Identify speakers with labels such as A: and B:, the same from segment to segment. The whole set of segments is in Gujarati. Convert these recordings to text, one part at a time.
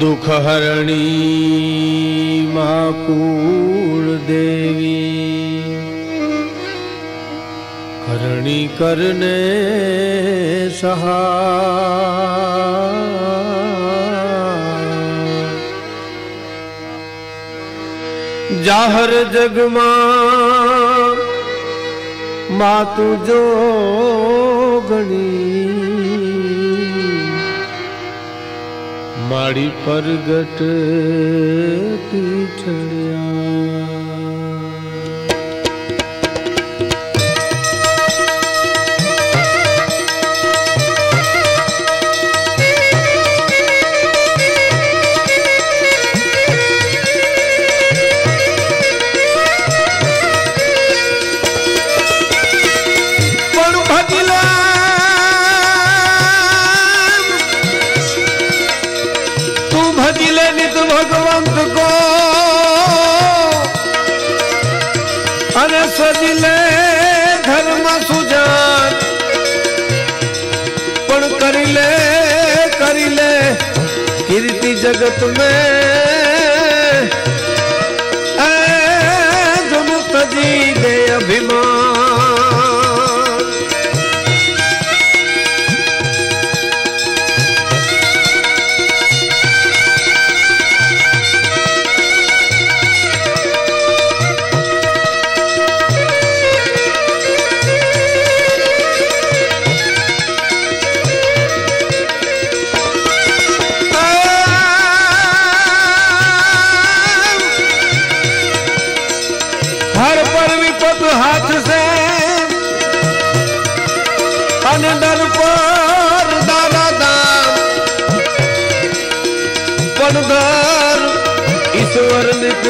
A: દુઃખ હરણી માકુળ દેવી. હરણી કરને સહા જાહર જગમાં માતું જો ગણી માડી પરગટ તીઠળ્યા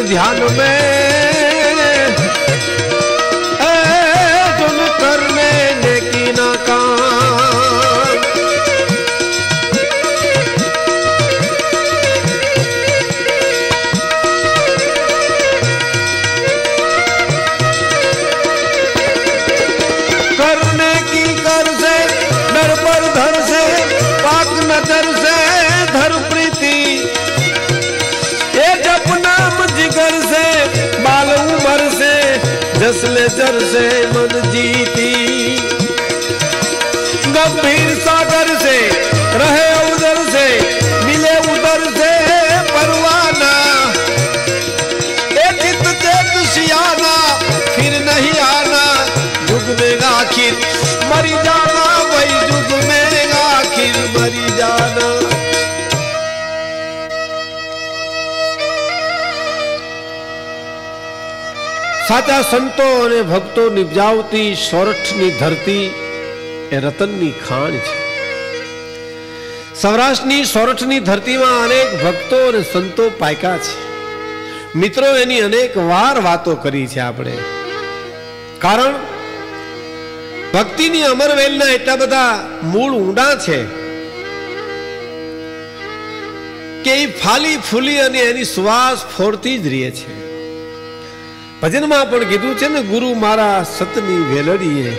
A: ધ્યાન में સાચા સંતો અને ભક્તો નિપજાવતી સોરઠની ધરતી એ રતનની ખાણ છે. સૌરાષ્ટ્રની સોરઠની ધરતીમાં અનેક ભક્તો અને સંતો પાયકા છે. મિત્રો, એની અનેક વાર વાતો કરી છે આપણે. કારણ, ભક્તિની અમરવેલના એટલા બધા મૂળ ઊંડા છે કે એ ફાલી ફૂલી અને એની સુવાસ ફોરતી જ રહે છે. ભજનમાં પણ કીધું છે ને, ગુરુ મારા સતની વેલડીએ.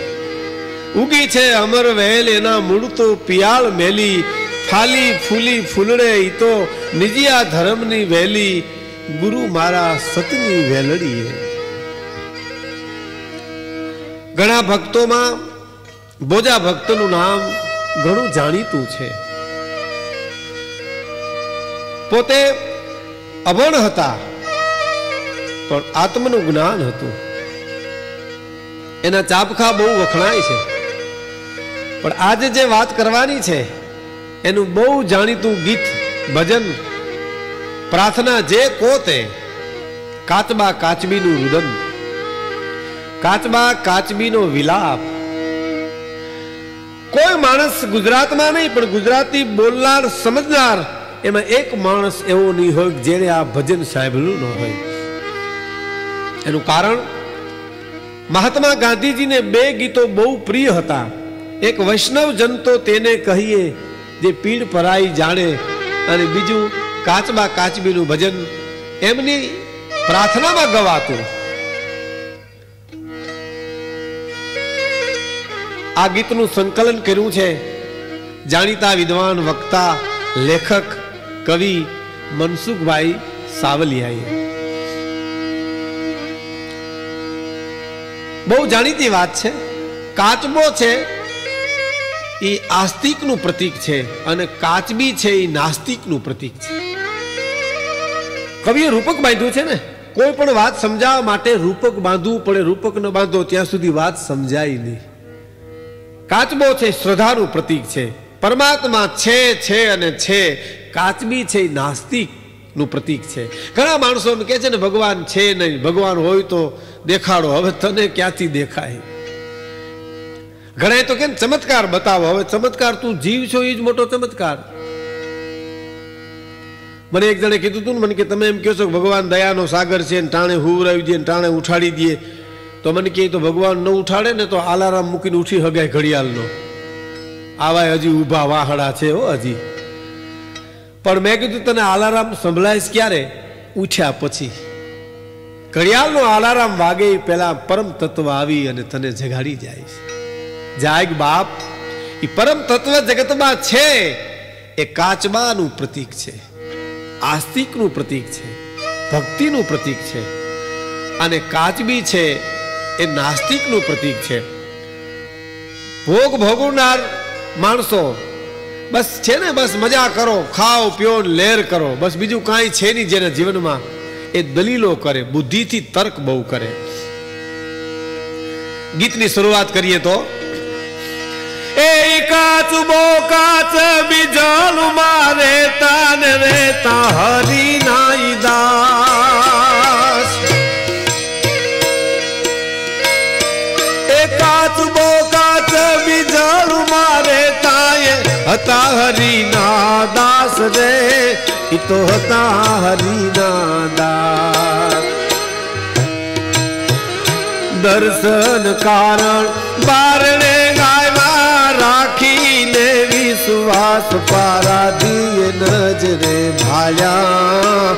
A: ઉગી છે અમર વહેલ એના મૂળ તો પિયાળ મેલી. ફાલી ફૂલી ફૂલડે ઈ તો નિજિયા ધર્મની વેલી. ગુરુ મારા સતની વેલડીએ. ઘણા ભક્તોમાં, બોજા ભક્તનું નામ ઘણું જાણીતું છે. પોતે અભણ હતા. પણ આત્મનું જ્ઞાન હતું. એના ચાપખા બહુ વખણાય છે. પણ આજે જે વાત કરવાની છે, એનું બહુ જાણીતું ગીત, ભજન, પ્રાર્થના જે કોતે કાચબા કાચબીનું રુદન. કાચબા કાચબીનો વિલાપ. કોઈ માણસ ગુજરાતમાં નહીં, પણ ગુજરાતી બોલનાર, સમજનાર એમાં એક માણસ એવો નહીં હોય જેને આ ભજન સાંભળ્યું ન હોય. એનું કારણ? મહાત્મા ગાંધીજીને બે ગીતો બહુ પ્રિય હતા. એક વૈષ્ણવ જન તો તેને કહીએ, જે પીડ પરાઈ જાણે, અને બીજું કાચબા કાચબીનું ભજન એમની પ્રાર્થનામાં ગવાતું. આ ગીતનું સંકલન કર્યું છે જાણીતા વિદ્વાન, વક્તા, લેખક, કવિ મનસુખભાઈ સાવલિયાએ. બહુ જાણીતી વાત છે. કાચબો છે એ આસ્તિકનું પ્રતીક છે અને કાચબી છે એ નાસ્તિકનું પ્રતીક છે. કવિએ રૂપક બાંધ્યું છે ને? કોઈ પણ વાત સમજાવવા માટે રૂપક બાંધવું પડે, રૂપક ન બાંધો ત્યાં સુધી વાત સમજાય નહીં. કાચબો છે શ્રદ્ધાનું પ્રતીક છે. પરમાત્મા છે છે અને છે. કાચબી છે નાસ્તિકનું પ્રતીક છે. ઘણા માણસો કહે છે ને, ભગવાન છે નહીં, ભગવાન હોય તો દેખાડો. હવે તને ક્યાંથી દેખાય? ઘણા તો કે ચમત્કાર બતાવો. હવે ચમત્કાર તું જીવ છો એ જ મોટો ચમત્કાર. મને એક જણે કીધું હતું ને, મને કે તમે એમ કહો છો ભગવાન દયાનો સાગર છે ને ટાણે હુવરાવી દે ટાણે ઉઠાડી દે તો મને કહે તો ભગવાન ન ઉઠાડે ને તો આલારામ મૂકીને ઉઠી હગાય ઘડિયાળનો. આવા હજી ઊભા વાહડા છે હો હજી. પણ મેં કીધું તને આલારામ સંભળાઈશ ક્યારે? ઉઠ્યા પછી. ઘડિયાળનો આલારામ વાગે પેલા પરમ તત્વ આવી અને તને જગાડી જાય જાગ બાપ એ પરમ તત્વ જગતમાં છે. એ કાચબાનું પ્રતીક છે. આસ્તિકનું પ્રતીક છે. ભક્તિનું પ્રતીક છે. અને કાચબી છે, એ નાસ્તિકનું પ્રતીક છે. ભોગ ભોગવનાર માણસો, બસ છે ને બસ મજા કરો, ખાઓ, પીઓ લેર કરો. બસ બીજું કાંઈ છે નહીં જેના જીવનમાં. એ દલીલો કરે, બુદ્ધિથી તર્ક બહુ કરે. ગીતની શરૂઆત કરીએ તો. એ કાચ બો કાચ મારે તાન રેતા હરી નાઈ દાસ. એ કાચ બો મારે તાય હતા હરીના દાસ રે. ઈ તો હતા હરીના દાસ દર્શન કારણ બારણે ગાયમાં રાખીને વિશ્વાસ પારાધીએ નજરે ભાયા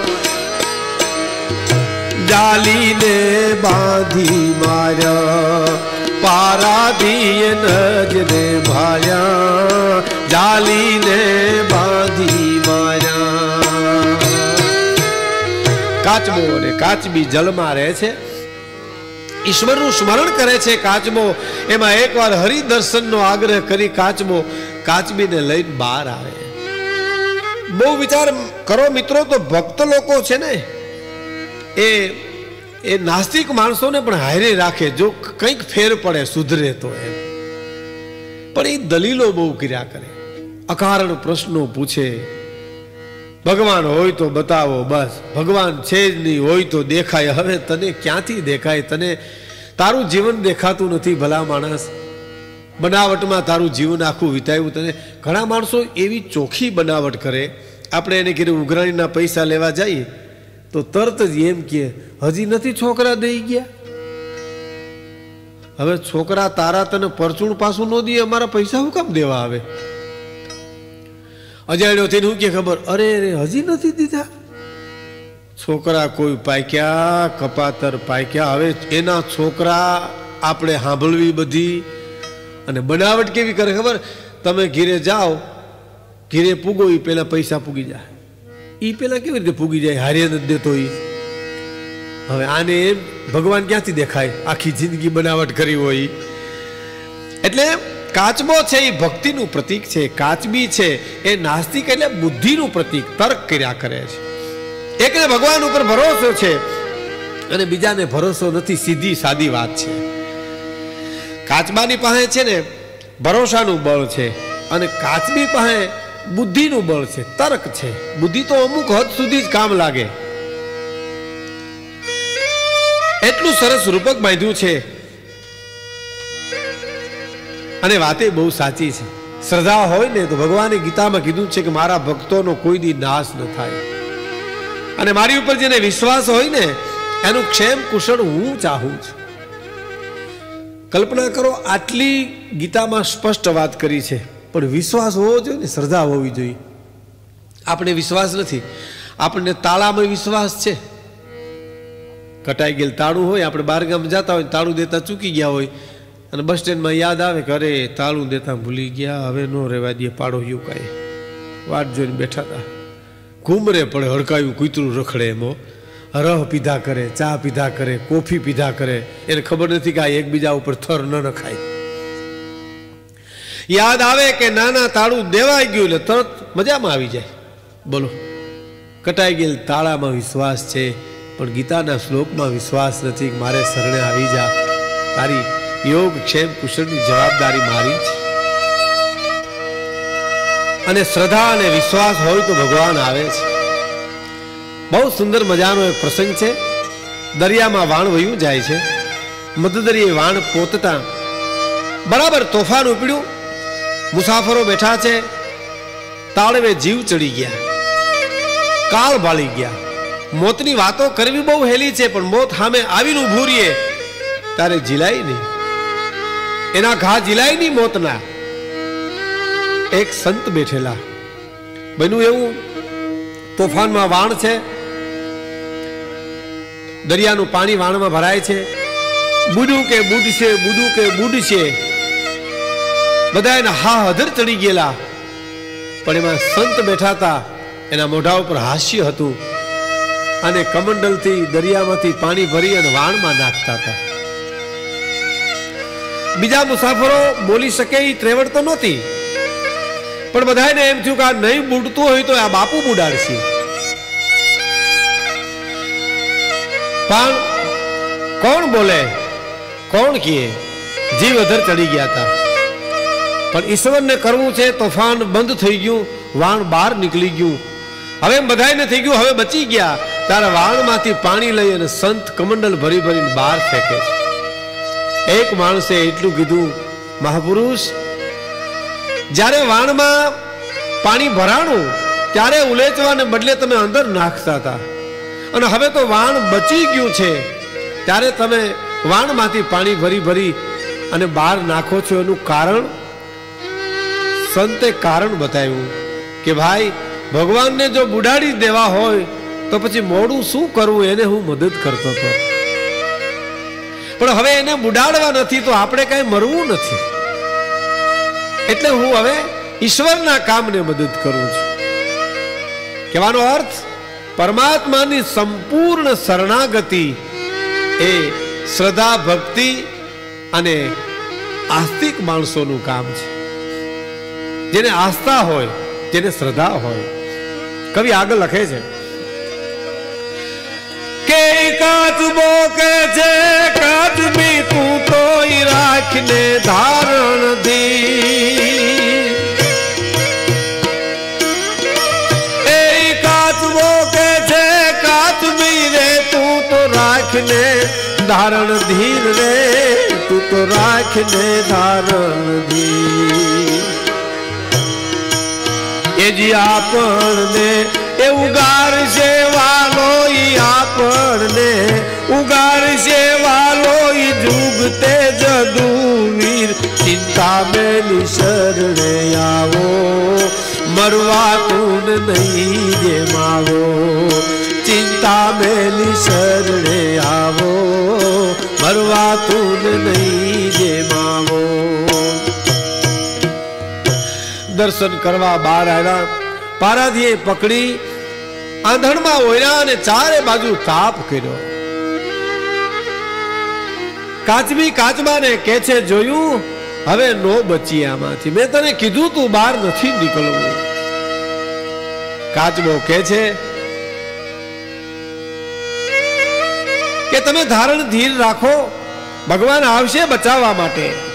A: જાલીને બાંધી માર્યા પારાધીએ નજરે ભાયા જાલીને બાંધી માર્યા કાચબો અને કાચબી જલમાં રહે છે. ઈશ્વરનું સ્મરણ કરે છે કાચબો. એમાં એકવાર હરિદર્શનનો આગ્રહ કરી કાચબો કાચબીને લઈને બહાર આવે. બહુ વિચાર કરો મિત્રો, તો ભક્ત લોકો છે ને, એ એ નાસ્તિક માણસોને પણ હારે રાખે, જો કંઈક ફેર પડે, સુધરે તો એમ. પણ એ દલીલો બહુ કર્યા કરે. અકારણ પ્રશ્નો પૂછે ભગવાન હોય તો બતાવો, બસ. ભગવાન છે જ નહીં, હોય તો દેખાય. હવે તને ક્યાંથી દેખાય? તને તારું જીવન દેખાતું નથી ભલા માણસ. બનાવટમાં તારું જીવન આખું વિતાવ્યું તને. ઘણા માણસો એવી ચોખ્ખી બનાવટ કરે. આપણે એને કીધું, ઉઘરાણીના પૈસા લેવા જઈએ તો તરત જ એમ કે, હજી નથી છોકરા દઈ ગયા? હવે છોકરા તારા તને પરચુણ પાછું ન દે, અમારા પૈસા હું કામ દેવા આવે? અજાણ્યો થઈને શું કે ખબર? અરે અરે, હજી નથી દીધા? છોકરા કોઈ પાક્યા, કપાતર પાક્યા. હવે એના છોકરા આપણે સાંભળવી બધી અને બનાવટ કેવી કરે ખબર? તમે ઘીરે જાઓ, ઘીરે પૂગો એ પહેલાં પૈસા પૂગી જાય. એ પેલા કેવી રીતે પૂગી જાય? હારે નથી દેતો એ હવે આને ભગવાન ક્યાંથી દેખાય? આખી જિંદગી બનાવટ કરી હોય એટલે કાચબો છે, એ ભક્તિનું પ્રતીક છે, કાચબી છે, એ નાસ્તિક એટલે બુદ્ધિનું પ્રતીક, તર્ક કર્યા કરે છે. એકને ભગવાન ઉપર ભરોસો છે અને બીજાને ભરોસો નથી, સીધી સાદી વાત છે. કાચબાની પાસે છે ને, ભરોસાનું બળ છે અને કાચબી પાસે બુદ્ધિનું બળ છે, તર્ક છે. બુદ્ધિ તો અમુક હદ સુધી જ કામ લાગે. એટલું સરસ રૂપક બાંધ્યું છે અને વાતે બહુ સાચી છે. શ્રદ્ધા હોય ને તો ભગવાને ગીતામાં કીધું છે કે મારા ભક્તોનો કોઈ દી નાશ ન થાય. અને મારી ઉપર જેને વિશ્વાસ હોય ને, એનું ક્ષેમ કુશળ હું ચાહું છું. કલ્પના કરો આટલી ગીતામાં સ્પષ્ટ વાત કરી છે, પણ વિશ્વાસ હોવો જોઈએ ને, શ્રદ્ધા હોવી જોઈએ. આપણે વિશ્વાસ નથી. આપણને તાળામાં વિશ્વાસ છે. કટાઈ ગયેલ તાળું હોય, આપણે બહાર ગામ જતા હોય તાળું દેતા ચૂકી ગયા હોય અને બસ સ્ટેન્ડમાં યાદ આવે કે અરે તાળું દેતા ભૂલી ગયા, હવે નો રહેવા દે પાડો યુ કાંઈ. વાટ જોઈને બેઠા હતા ઘૂમરે પડે, હડકાયું કૂતરું રખડે એમાં. રહ પીધા કરે, ચા પીધા કરે, કોફી પીધા કરે. એને ખબર નથી કે આ એકબીજા ઉપર થર ન નખાય. યાદ આવે કે નાના તાળું દેવાઈ ગયું એટલે તરત મજામાં આવી જાય. બોલો. કટાઈ ગયેલ તાળામાં વિશ્વાસ છે, પણ ગીતાના શ્લોકમાં વિશ્વાસ નથી મારે શરણે આવી જા. તારી યોગ, ક્ષેમ, કુશળની જવાબદારી મારી છે અને શ્રદ્ધા અને વિશ્વાસ હોય તો ભગવાન આવે છે બહુ સુંદર મજાનો એક પ્રસંગ છે. દરિયામાં વાણ વયું જાય છે. મધદરીએ વાણ પોતતા બરાબર તોફાન ઉપડ્યું. મુસાફરો બેઠા છે. તાળવે જીવ ચડી ગયા. કાળ બાળી ગયા. મોતની વાતો કરવી બહુ હેલી છે, પણ મોત સામે આવીને ઉભું રહીએ. તારે જીલાય નહીં. એના ઘા જીલાયની મોતના એક સંત બેઠેલા. બન્યું એવું, તોફાનમાં વાણ છે, દરિયાનું પાણી વાણમાં ભરાય છે. બુડું કે બુડશે બુડું કે બુડશે બધા એના હા હધર ચડી ગયેલા. પણ એમાં સંત બેઠા હતા, એના મોઢા ઉપર હાસ્ય હતું. અને કમંડલથી દરિયામાંથી પાણી ભરી અને વાણમાં નાખતા હતા. બીજા મુસાફરો બોલી શકે એ ત્રેવડ તો નહોતી. પણ બધાને એમ થયું કે આ નહીં બુડતું હોય તો આ બાપુ બુડાડશે. પણ કોણ બોલે? કોણ કીએ જીવ અધર ચડી ગયા હતા. પણ ઈશ્વરને કરવું છે, તોફાન બંધ થઈ ગયું, વાણ બહાર નીકળી ગયું. હવે બધાને થઈ ગયું, હવે બચી ગયા. તારા વાણમાંથી પાણી લઈ અને સંત કમંડલ ભરી ભરીને બહાર ફેંકે છે. એક માણસે એટલું કીધું, મહાપુરુષ, જ્યારે વાણમાં પાણી ભરાણું, ત્યારે ઉલેચવાને બદલે તમે અંદર નાખતા હતા. અને હવે તો વાણ બચી ગયું છે. ત્યારે તમે વાણમાંથી પાણી ભરી ભરી અને બહાર નાખો છો એનું કારણ? સંતે કારણ બતાવ્યું કે, ભાઈ, ભગવાનને જો બુડાડી દેવા હોય, તો પછી મોડું શું કરવું? એને હું મદદ કરતો હતો. પણ હવે એને બુડાડવા નથી તો આપણે કઈ મરવું નથી. એટલે હું હવે ઈશ્વરના કામને મદદ કરું છું. કહેવાનો અર્થ, પરમાત્માની સંપૂર્ણ શરણાગતિ એ શ્રદ્ધા, ભક્તિ અને આસ્તિક માણસોનું કામ છે. જેને આસ્થા હોય, જેને શ્રદ્ધા હોય. કવિ આગળ લખે છે કાચબો કે છે કાચબી તું તોય રાખને ધારણ ધી એ કાચબો કે છે કાચબી રે, તું તો રાખને ધારણ ધીર રે, તું તો રાખને ધારણ ધી એ જી આપણને એવું ગાર છે આપણને ઉગાર છે વાલો ઈ જુગતે જદુવીર ચિંતા મેલી શરણે આવો, મરવા તું નહીં જે માવો ચિંતા મેલી શરણે આવો, મરવા તું નહીં જે માવો દર્શન કરવા બહાર આવ્યા. પારાધીએ પકડી આંધણમાં ઓયરા અને ચારે બાજુ તાપ કર્યો. કાચબી કાચબાને કે છે, જોયું? હવે નો બચી આમાંથી. મેં તને કીધું તું બહાર નથી નીકળવું. કાચબો કે છે, કે તમે ધારણ ધીર રાખો. ભગવાન આવશે બચાવવા માટે.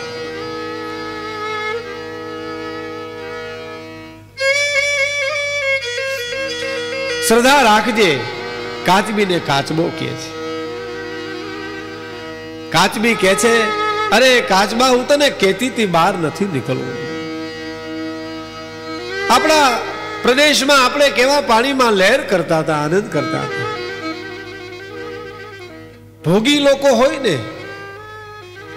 A: શ્રદ્ધા રાખજે. કાચબીને કાચબો કે છે. કાચબી કે છે, અરે, કાચબા હું તને કેતી થી બહાર નથી નીકળવું. આપણા પ્રદેશમાં આપણે કેવા પાણીમાં લહેર કરતા હતા, આનંદ કરતા હતા. ભોગી લોકો હોય ને,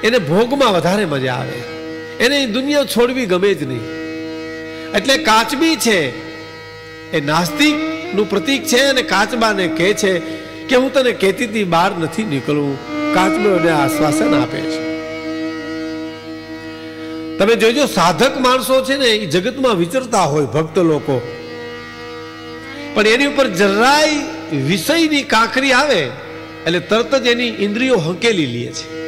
A: એને ભોગમાં વધારે મજા આવે. એને દુનિયા છોડવી ગમે જ નહીં. એટલે કાચબી છે, એ નાસ્તિક નું પ્રતીક છે અને કાચબાને કહે છે કે હું તને કહેતીથી બહાર નથી નીકળવું. કાચબાને આશ્વાસન આપે છે. તમે જોજો, સાધક માણસો છે ને એ જગતમાં વિચરતા હોય ભક્ત લોકો. પણ પણ એની ઉપર જરાય વિષયની કાંકરી આવે, એટલે તરત જ એની ઇન્દ્રિયો હંકેલી લે છે.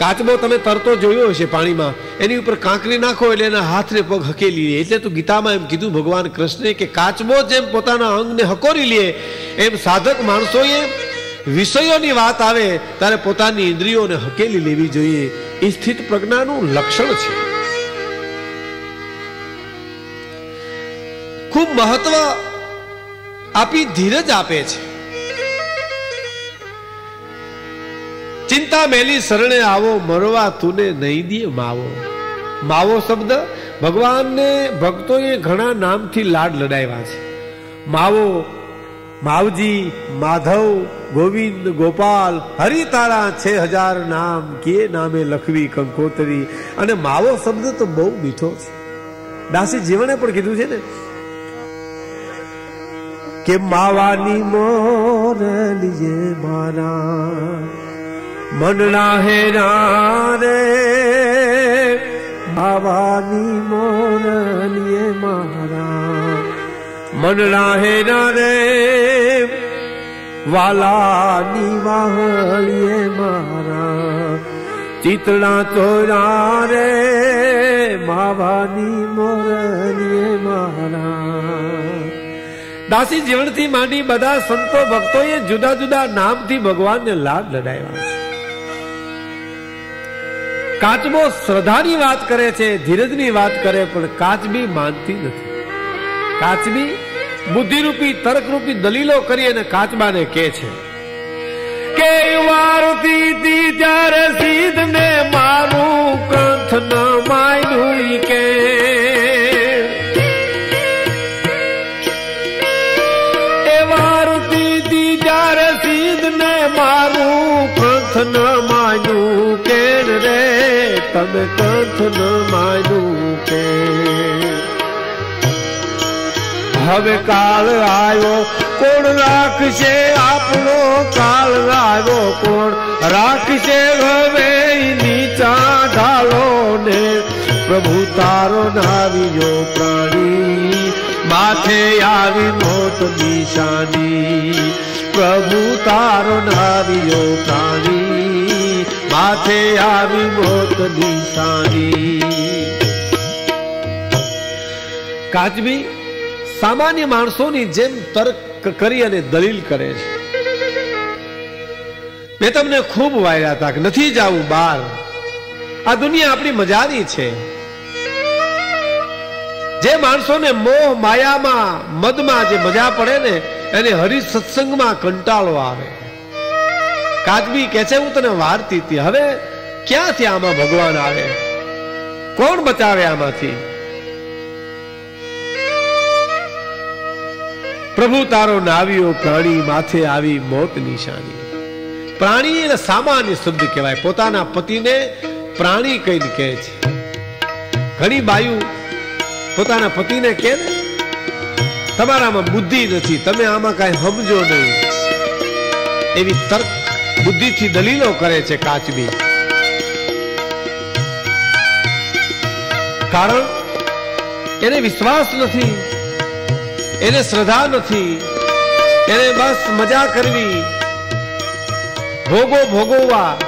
A: કાચબો તમે તરતો જોયો હશે પાણીમાં. એની ઉપર કાંકરી નાખો એટલે એના હાથને પગ હકેલી લે. એટલે તો ગીતામાં એમ કીધું, ભગવાન કૃષ્ણે કે કાચબો જેમ પોતાના અંગને હકોરી લે, એમ સાધક માણસોએ વિષયોની વાત આવે, ત્યારે પોતાની ઇન્દ્રિયોને હકેલી લેવી જોઈએ. એ સ્થિત પ્રજ્ઞાનું લક્ષણ છે. ખૂબ મહત્વ આપી ધીરજ આપે છે. ચિંતા મેલી શરણે આવો, મરવા તુને નહીં દે માવો. માવો શબ્દ ભગવાનને ભક્તોએ ઘણા નામથી લાડ લડાવ્યા છે. માવો, માવજી, માધવ, ગોવિંદ, ગોપાલ, હરિતારા છે હજાર નામ, કે નામે લખવી કંકોતરી. અને માવો શબ્દ તો બહુ મીઠો છે. દાસી જીવને પણ કીધું છે ને, કે માવાની મોરલીએ મારા મનના હેરા રે માવાની મોરલીએ મારા. મનના હેરા રે વાલાની વાહળીએ મારા. ચિતણા ચોરા રે માવાની મોરલીએ મારા. દાસી જીવનથી માંડી બધા સંતો ભક્તોએ જુદા જુદા નામથી ભગવાનને લાભ લડાવ્યા છે. કાચબો શ્રદ્ધાની વાત કરે છે, ધીરજની વાત કરે, પણ કાચબી માનતી નથી. કાચબી બુદ્ધિરૂપી, તર્કરૂપી દલીલો કરી અને કાચબાને કે છે. કે વારતી ત્યારે સીધ ને મારું કંથ ન માયનું કે. મારું કંથ ન કંથ ન માન્યું કે હવે કાળ આવ્યો, કોણ રાખશે આપણો કાળ? આવ્યો કોણ? રાખશે હવે નીચા ઢાલો ને પ્રભુ તારો નાવ્યો પ્રાણી, માથે આવી મોત નિશાની. પ્રભુ તારો નાવ્યો પ્રાણી માથે આવી મોત નિશાની. કાચબી સામાન્ય માણસોની જેમ તર્ક કરી અને દલીલ કરે છે. મેં તમને ખૂબ વાયરા હતા કે નથી જવું બહાર આ દુનિયા આપણી મજાની છે. જે માણસોને મોહ માયામાં, મદમાં જે મજા પડે ને, એને હરિ સત્સંગમાં કંટાળો આવે. કાચબી કે છે, હું તને વારતી હતી. હવે ક્યાંથી આમાં ભગવાન આવે? કોણ બચાવે આમાંથી? પ્રભુ, તારો નાવ્યો પ્રાણી માથે આવી મોત નિશાની. પ્રાણી એને સામાન્ય શબ્દ કહેવાય. પોતાના પતિને પ્રાણી કહીને કહે છે. ઘણી બાયુ પોતાના પતિને કે તમારામાં બુદ્ધિ નથી. તમે આમાં કાંઈ સમજો નહીં. એવી તર્ક બુદ્ધિથી દલીલો કરે છે કાચબી. કારણ, એને વિશ્વાસ નથી, એને શ્રદ્ધા નથી, એને બસ મજા કરવી. ભોગો ભોગવવા.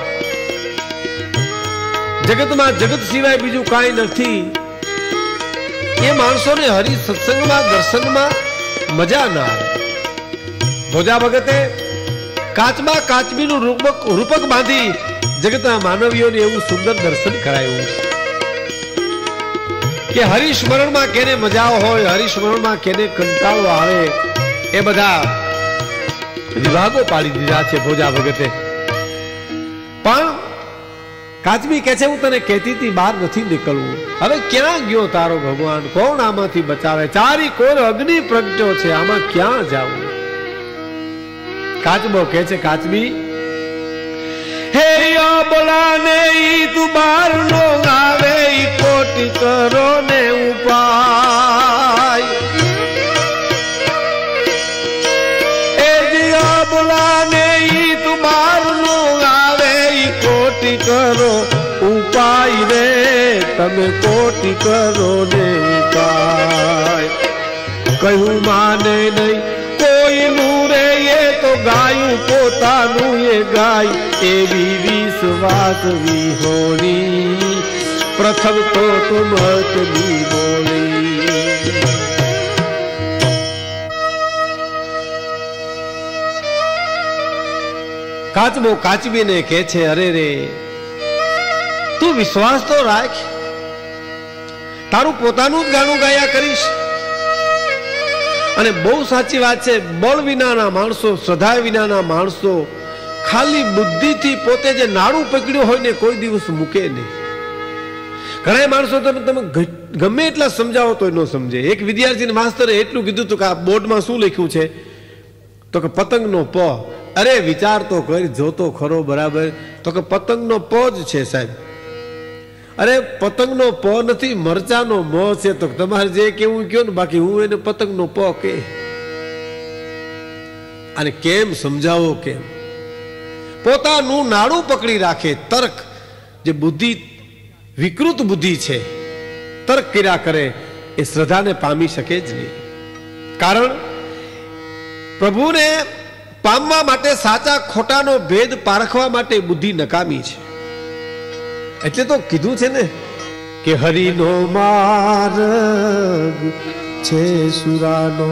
A: જગતમાં જગત સિવાય બીજું કાંઈ નથી. એ માણસોને હરિ સત્સંગમાં, દર્શનમાં મજા ના આવે. ભોજા ભગતે કાચમાં કાચબીનું રૂપક રૂપક બાંધી જગતના માનવીઓને એવું સુંદર દર્શન કરાયું. કે હરિસ્મરણમાં કેને મજા હોય, હરિસ્મરણમાં કેને કંટાળો આવે, એ બધા વિભાગો પાડી દીધા છે ભોજા ભગતે પણ કાચબી કે છે, હું તને કહેતી હતી, બહાર નથી નીકળવું. હવે ક્યાં ગયો તારો ભગવાન? કોણ આમાંથી બચાવે? ચારી કોર અગ્નિ પ્રગટ્યો છે, આમાં ક્યાં જાવું? કાચબો કે છે કાચબી. હે બોલાને ઈ તું બાર નો આવે ઈ કોટી કરો ને ઉપાય. કરો ઉપાય રે, તમે કોટી કરો ને ઉપાય. કહ્યું માને નહીં ગાયું, પોતાનું એ ગાય, એવી વિશ્વાસ વિહોણી. પ્રથમ તો તુમતની બોલી. કાચબો કાચબીને કે છે, અરે રે, તું વિશ્વાસ તો રાખ. તારું પોતાનું જ ગાણું ગાયા કરીશ. અને બહુ સાચી વાત છે, બળ વિનાના માણસો, શ્રદ્ધા વિનાના માણસો ખાલી બુદ્ધિથી પોતે જે નાડું પકડ્યું હોય ને કોઈ દિવસ મૂકે નહીં. ઘણા માણસો તમે તમે ગમે એટલા સમજાવો તો ન સમજે. એક વિદ્યાર્થીને માસ્તરે એટલું કીધું હતું કે આ બોર્ડમાં શું લખ્યું છે? તો કે પતંગનો પ. અરે વિચાર તો કરી, જોતો ખરો બરાબર. તો કે પતંગનો પ જ છે સાહેબ. અરે, પતંગનો પ નથી, મરચાનો મ છે. તો તમારે જે કેવું કયો ને, બાકી હું એને પતંગનો પ કે. અને કેમ સમજાવો કેમ? પોતાનું નાડું પકડી રાખે, તર્ક. જે બુદ્ધિ, વિકૃત બુદ્ધિ છે, તર્ક કર્યા કરે, એ શ્રદ્ધાને પામી શકે જ નહીં. કારણ, પ્રભુને પામવા માટે સાચા ખોટાનો ભેદ પારખવા માટે બુદ્ધિ નકામી છે. એટલે તો કીધું છે ને કે હરિનો માર્ગ છે સુરાનો.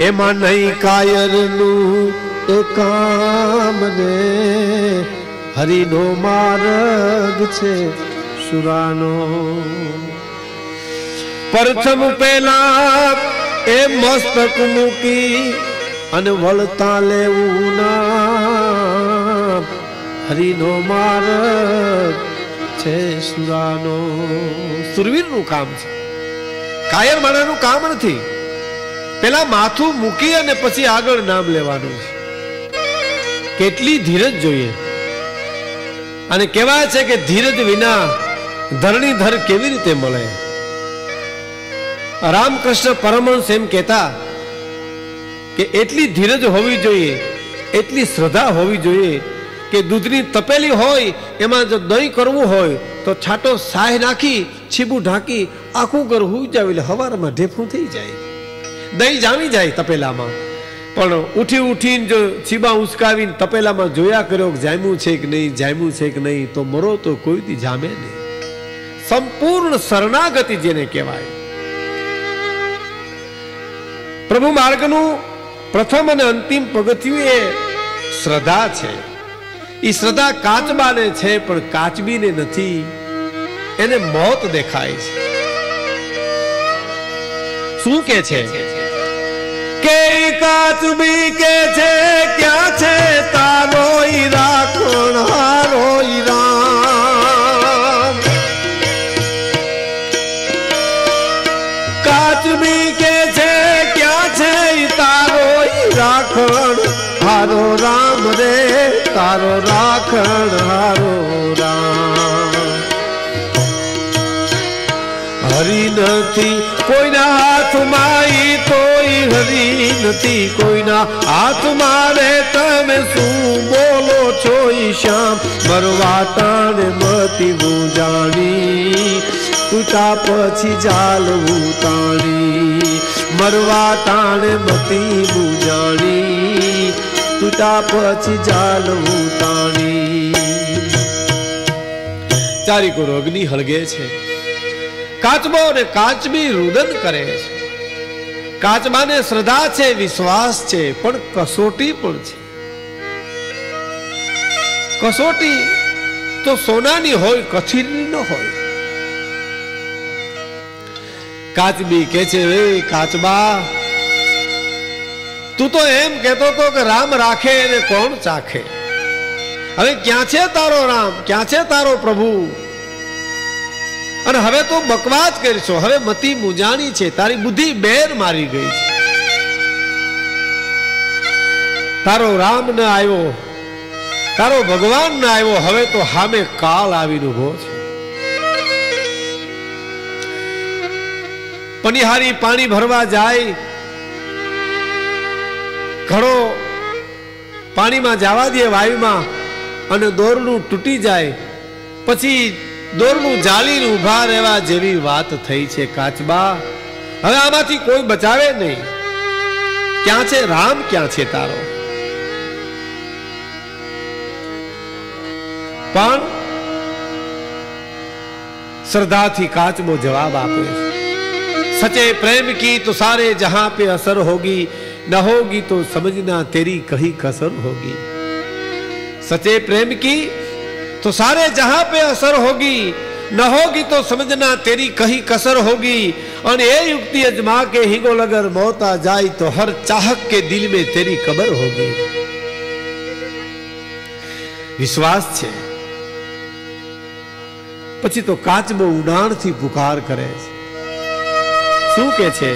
A: એમાં નહીં કાયરનું એ કામ ને. હરિનો માર્ગ છે સુરાનો. પ્રથમ પેલા એ મસ્તક મૂકી અને વળતા લેવું ના. હરિનો માર્ગ છે સુરાનો. સુરવીરનું કામ છે. કાયર માણાનું કામ નથી. પેલા માથું મૂકી અને પછી આગળ નામ લેવાનું છે. કેટલી ધીરજ જોઈએ. અને કહેવાય છે કે ધીરજ વિના ધરણીધર કેવી રીતે મળે? રામકૃષ્ણ પરમહંસ એમ કહેતા કે એટલી ધીરજ હોવી જોઈએ, એટલી શ્રદ્ધા હોવી જોઈએ કે દૂધની તપેલી હોય, એમાં જો દહીં કરવું હોય, તો છાટો સાહ નાખી, છીબું ઢાંકી, આખું ઘર હું જાવી હવારમાં ઢેફું થઈ જાય. દહીં જામી જાય તપેલામાં. પણ ઉઠી ઉઠીને જો છીબા ઉચકાવીને તપેલામાં જોયા કર્યો કે જામ્યું છે કે નહીં, જામ્યું છે કે નહીં, તો મરો તો કોઈ દી જામે નહીં. સંપૂર્ણ શરણાગતિ જેને કહેવાય. પ્રભુ માર્ગનું પ્રથમ અને અંતિમ પગથિયું એ શ્રદ્ધા છે. એ શ્રદ્ધા કાચબાને છે, પણ કાચબીને નથી. એને મોત દેખાય છે. શું કે છે? કે કાચબી કે છે, ક્યાં છે? તારો રાખણ, હારો રામ. કાચબી કે છે, ક્યાં છે? તારો રાખણ, હારો રામ રે. તારો રાખણ હારો રામ. હરી નથી, કોઈના હાથમાં ઈ હરી નથી, કોઈના હાથમાં રે તમે શું બોલો છો શ્યામ? મરવા તાણે મતી હું જાણી તૂટા પછી જાલવું તાણી. મરવા તાણે મતી હું જાણી તૂટા પછી જાલવું તાણી ચારિકો રોગની હળગે છે. કાચબો અને કાચબી રુદન કરે છે. કાચબાને શ્રદ્ધા છે, વિશ્વાસ છે, પણ કસોટી પણ છે. કસોટી તો સોનાની હોય કથિરની ન હોય. કાચબી કે છે કાચબા તું તો એમ કહેતો હતો કે રામ રાખે એને કોણ ચાખે? હવે ક્યાં છે તારો રામ? ક્યાં છે તારો પ્રભુ? અને હવે તો બકવાસ કરશો. હવે મતી મુજાણી છે. તારી બુદ્ધિ બેર મારી ગઈ છે. તારો રામ ન આવ્યો, તારો ભગવાન ન આવ્યો, હવે તો હામે કાળ આવીને ઊભો છે. પનિહારી પાણી ભરવા જાય ઘડો પાણીમાં જવા દે વાયુમાં અને દોરડું તૂટી જાય. પછી દોરડું જાલીને ઊભા રહેવા જેવી વાત થઈ છે કાચબા. હવે આમાંથી કોઈ બચાવે નહીં. ક્યાં છે રામ, ક્યાં છે તારો? પણ શ્રદ્ધાથી કાચબો જવાબ આપે સચે પ્રેમ કી તો સારે જહા પે અસર હોગી. न होगी तो समझना तेरी कहीं कसर होगी सचे प्रेम की तो सारे जहां पे असर होगी न होगी तो समझना तेरी कहीं कसर होगी और ये युक्ति अजमा के हिंगोल अगर मौत आ जाए तो हर चाहक के दिल में तेरी कबर होगी વિશ્વાસ છે પછી તો કાચબો ઉડાણથી પુકાર કરે છે શું કે છે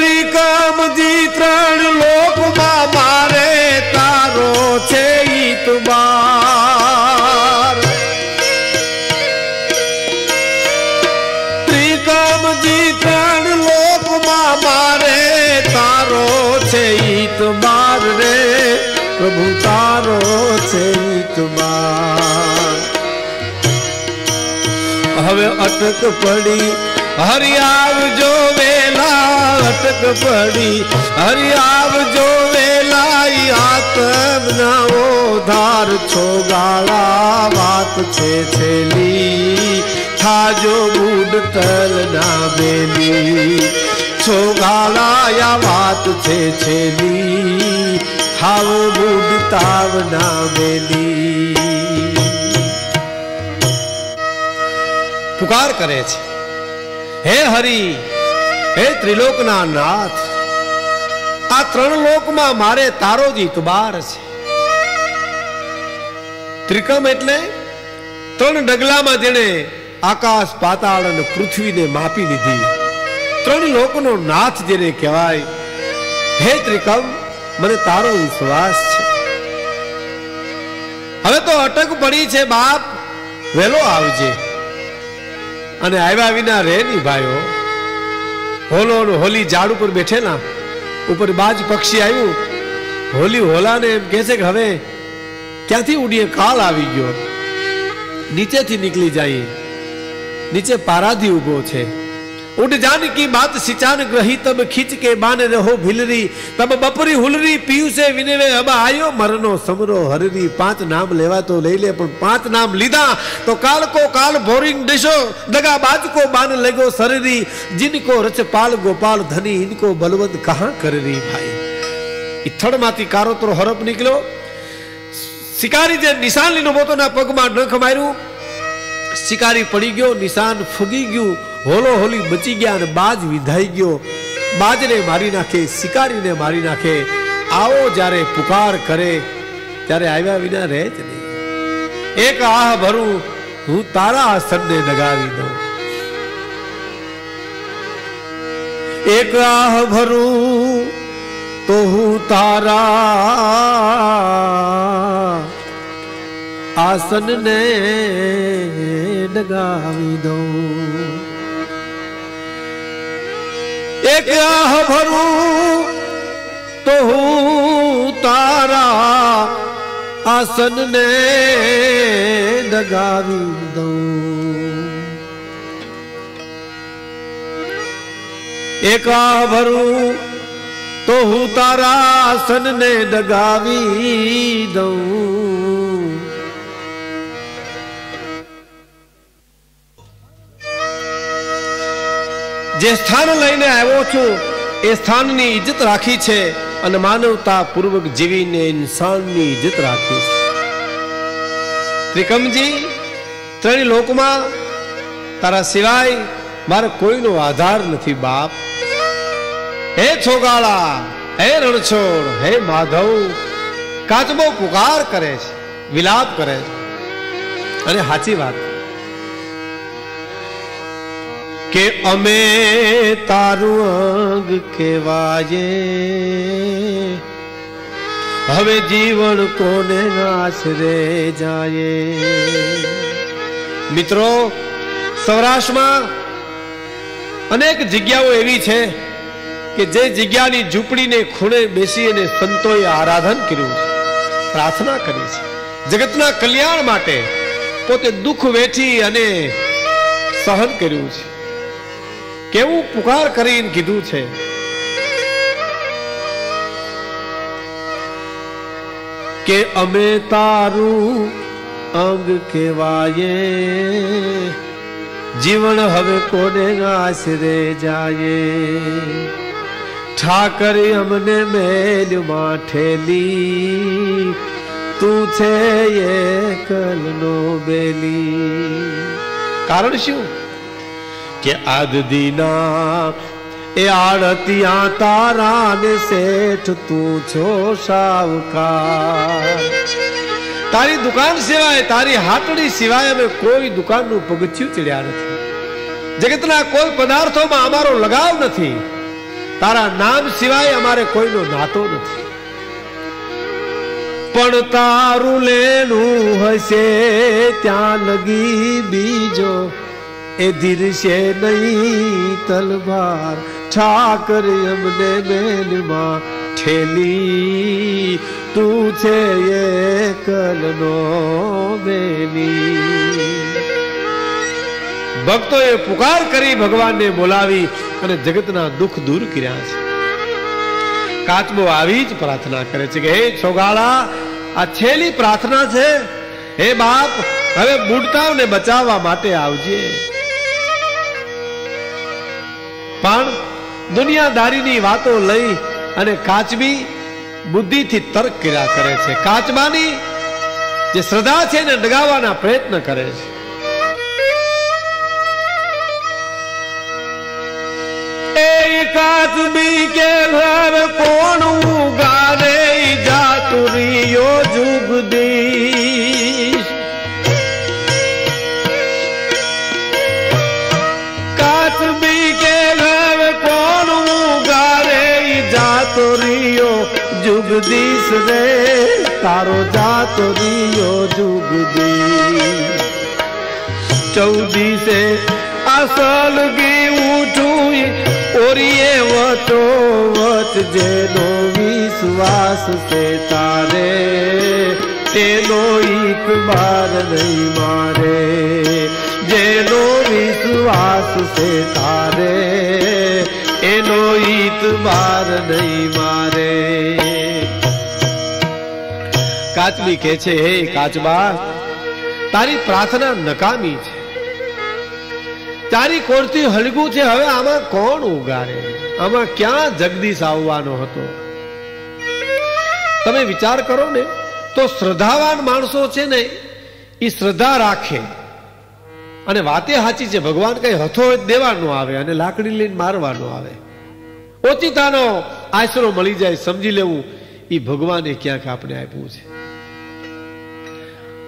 A: એ કામજી ત્રણ લોકમાં મારે તારો છે ઈતબાર ત્રિકમજી ત્રણ લોકમાં મારે તારો છે ઈતબાર રે. પ્રભુ, તારો છે ઈતબાર હવે અટક પડી હરિયાળ વેલા અટક પડી. હરિ આવજો વેલાઈ આતમ ના ધાર છો. ગાળા વાત છે છેલી. થાજો બુડ તલ ના બેલી. છો ગાળા વાત છે છેલી. હાવ બુડ તાવ ના બેલી. પુકાર કરે છે. હે હરિ હે ત્રિલોકના નાથ, આ ત્રણ લોકમાં મારે તારો જ ઇતબાર છે. ત્રિકમ એટલે ત્રણ ડગલામાં જેણે આકાશ, પાતાળ અને પૃથ્વીને માપી લીધી. ત્રણ લોકનો નાથ જેને કહેવાય. હે ત્રિકમ, મને તારો વિશ્વાસ છે. હવે તો અટક પડી છે બાપ વેલો આવજે. અને આવ્યા વિના રે ની ભાઈઓ હોલો હોલી ઝાડ ઉપર બેઠેલા. ઉપર બાજ પક્ષી આવ્યું. હોલી હોલાને એમ કહે છે કે હવે ક્યાંથી ઉડીએ? કાલ આવી ગયો. નીચેથી નીકળી જાય. નીચે પારાધી ઊભો છે. ઉડ જાન કી બાત સિચાન ગ્રહી તબ ખીચ કે બાને રહો ભીલરી તબ બપરી હુલરી પીયુ સે વિનેવે અબ આયો મરનો સમરો હરરી પાંચ નામ લેવા તો લઈ લે પણ પાંચ નામ લીધા તો કાલ કો કાલ ભોરિંગ દિશો દગા બાજ કો બાન લગો સરરી जिनको रचपाल गोपाल धनी इनको बलवंत कहां कररी भाई ઈથડમાંથી કારોતરો હરપ નીકળ્યો શિકારી જે નિશાન લીનો પોતાના પગમાં નખ માર્યું શિકારી પડી ગયો નિશાન ફૂગી ગયું હોલો હોલી બચી ગયા અને બાજ વિધાઈ ગયો. બાજને મારી નાખે, શિકારીને મારી નાખે. આવો જ્યારે પુકાર કરે, ત્યારે આવ્યા વિના રહે જ નહીં. એક આહ ભરું, હું તારા આસનને નગાવી દઉં. એક આહ ભરું, તો હું તારા આસનને નગાવી દઉં. એક આહ ભરું તો હું તારા આસનને ડગાવી દઉં. એક આહ ભરું તો હું તારા આસનને દગાવી દઉં. જે સ્થાન લઈને આવ્યો છું, એ સ્થાનની ઇજ્જત રાખી છે અને માનવતા પૂર્વક જીવીને ઇન્સાનની ઇજ્જત રાખી છે. ત્રિકમજી ત્રણ લોકમાં તારા સિવાય મારે કોઈનો આધાર નથી બાપ. હે છોગાળા, હે રણછોડ, હે માધવ, કાચબો પુકાર કરે છે, વિલાપ કરે છે. અને સાચી વાત. કે અમે તારું અંગ કેવાયે હવે જીવન કોને આશરે જાયે? મિત્રો, સૌરાષ્ટ્રમાં અનેક જગ્યાઓ એવી છે કે જે જગ્યાની ઝૂંપડીને ખૂણે બેસી અને સંતોએ આરાધન કર્યું છે, પ્રાર્થના કરી છે. જગતના કલ્યાણ માટે પોતે દુઃખ વેઠી અને સહન કર્યું છે. કેવું પુકાર કરીને કીધું છે? કે અમે તારું અંગ કેવાયે જીવન હવે કોને આશરે જાયે? ઠાકર અમને મેલ માઠેલી તું છે એકલનો બેલી. કારણ શું? કે આદ દીના એ આડતિયા તારા ને શેઠ તું છો સાવકાર તારી દુકાન સિવાય, તારી હાટડી સિવાય અમે કોઈ દુકાનનું પગથિયું ચડ્યા નથી. જગતના કોઈ પદાર્થોમાં અમારો લગાવ નથી. તારા નામ સિવાય અમારે કોઈનો નાતો નથી. પણ તારું લેનું હશે ત્યાં લગી બીજો એ ધીરશે નહીં તલવાર. ઠાકર અમને મેલમાં ઠેલી. તું છે એ કલનો બેલી ભક્તોએ પુકાર કરી ભગવાનને બોલાવી અને જગતના દુઃખ દૂર કર્યા છે. કાચબો આવી જ પ્રાર્થના કરે છે કે, હે છોગાળા, આ છેલ્લી પ્રાર્થના છે. હે બાપ, હવે બુડતાઓને બચાવવા માટે આવજે. પણ દુનિયાદારીની વાતો લઈ અને કાચબી બુદ્ધિથી તર્ક કર્યા કરે છે. કાચબાની જે શ્રદ્ધા છે એને ડગાવવાના પ્રયત્ન કરે છે. કાચબી કે ઘર કોણ ઉગારે જાતુરીયો જુગદીશ જુગદીશ રે તારો જાતુરીયો જુગદીશ ચૌદીસે અસલ ગી ઉઠું ઓરીએ વચો વચ જેનો વિશ્વાસ છે તારે તેનો એક બાર નહીં મારે જેનો વિશ્વાસ છે તારે એનો ઈત બાર નહીં મારે કાચબી કે છે, હે કાચબા, તારી પ્રાર્થના નકામી છે. તારી કોરથી હલગું છે, હવે આમાં કોણ ઉગારે? આમાં ક્યાં જગદીશ આવવાનો હતો? તમે વિચાર કરો ને, તો શ્રદ્ધાવાન માણસો છે ને એ શ્રદ્ધા રાખે. અને વાતે સાચી છે, ભગવાન કઈ હથો દેવાનો આવે અને લાકડી લઈને મારવાનો આવે. ઓચિતાનો આશરો મળી જાય, સમજી લેવું એ ભગવાને ક્યાંક આપણે આપ્યું છે.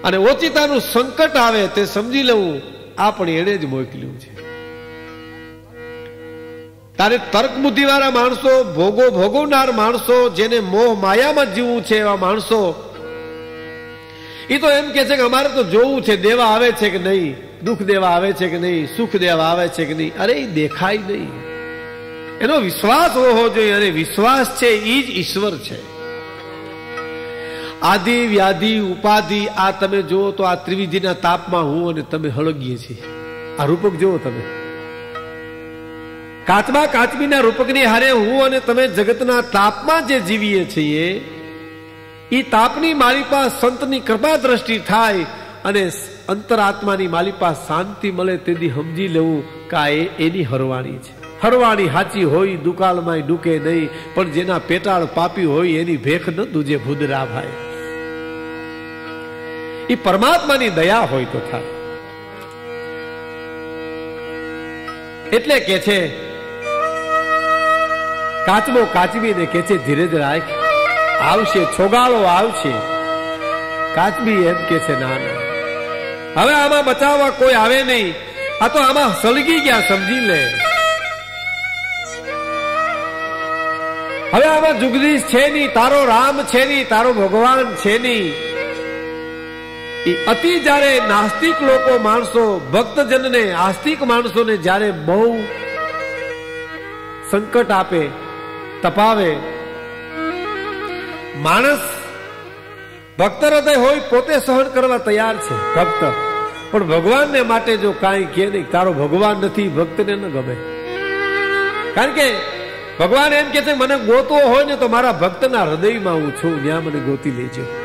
A: અને ઓચિતાનું સંકટ આવે તે સમજી લેવું આ પણ એને જ મોકલ્યું છે. તારે તર્ક બુદ્ધિ વાળા માણસો, ભોગો ભોગવનાર માણસો, જેને મોહ માયામાં જીવવું છે એવા માણસો એ તો એમ કે છે કે અમારે તો જોવું છે, દેવા આવે છે કે નહીં, દુઃખ દેવા આવે છે કે નહીં, સુખ દેવા આવે છે કે નહીં, અરે એ દેખાય નહીં. એનો વિશ્વાસ હોવો જોઈએ, અને વિશ્વાસ છે એ જ ઈશ્વર છે. આદિ, વ્યાધિ, ઉપાધિ, આ તમે જુઓ તો આ ત્રિવિધિના તાપમાં હું અને તમે હળગીએ છીએ. આ રૂપક જુઓ તમે. કાચબા કાચબીના રૂપકની હારે હું અને તમે જગતના તાપમાં જે જીવીએ છીએ એ તાપની માલિપા સંતની કૃપા દ્રષ્ટિ થાય અને અંતરાત્માની માલિપા શાંતિ મળે તેથી સમજી લેવું કે આ એની હરવાણી છે. હરવાણી હાચી હોય દુકાળમાં ડૂકે નહીં, પણ જેના પેટાળ પાપી હોય એની ભેખ ન દુજે ભૂદરા ભાઈ. એ પરમાત્માની દયા હોય તો થાય. એટલે કે છે, કાચબો કાચબીને કે છે ધીરજ રાખ. આવશે, છોગાળો આવશે. કાચબી એમ કે છે, ના ના. હવે આમાં બચાવવા કોઈ આવે નહીં. આ તો આમાં સળગી ગયા, સમજી લે. હવે આમાં જુગદીશ છે નહીં, તારો રામ છે નહીં, તારો ભગવાન છે નહીં. અતિ જ્યારે નાસ્તિક લોકો માણસો, ભક્તજનને, આસ્તિક માણસોને જ્યારે બહુ સંકટ આપે, તપાવે, માણસ ભક્ત હૃદય હોય પોતે સહન કરવા તૈયાર છે, ભક્ત. પણ ભગવાનને માટે જો કાંઈ કે નહીં, તારો ભગવાન નથી, ભક્તને ન ગમે. કારણ કે ભગવાન એમ કે છે, મને ગોતવો હોય ને તો મારા ભક્તના હૃદયમાં હું છું, ત્યાં મને ગોતી લેજો.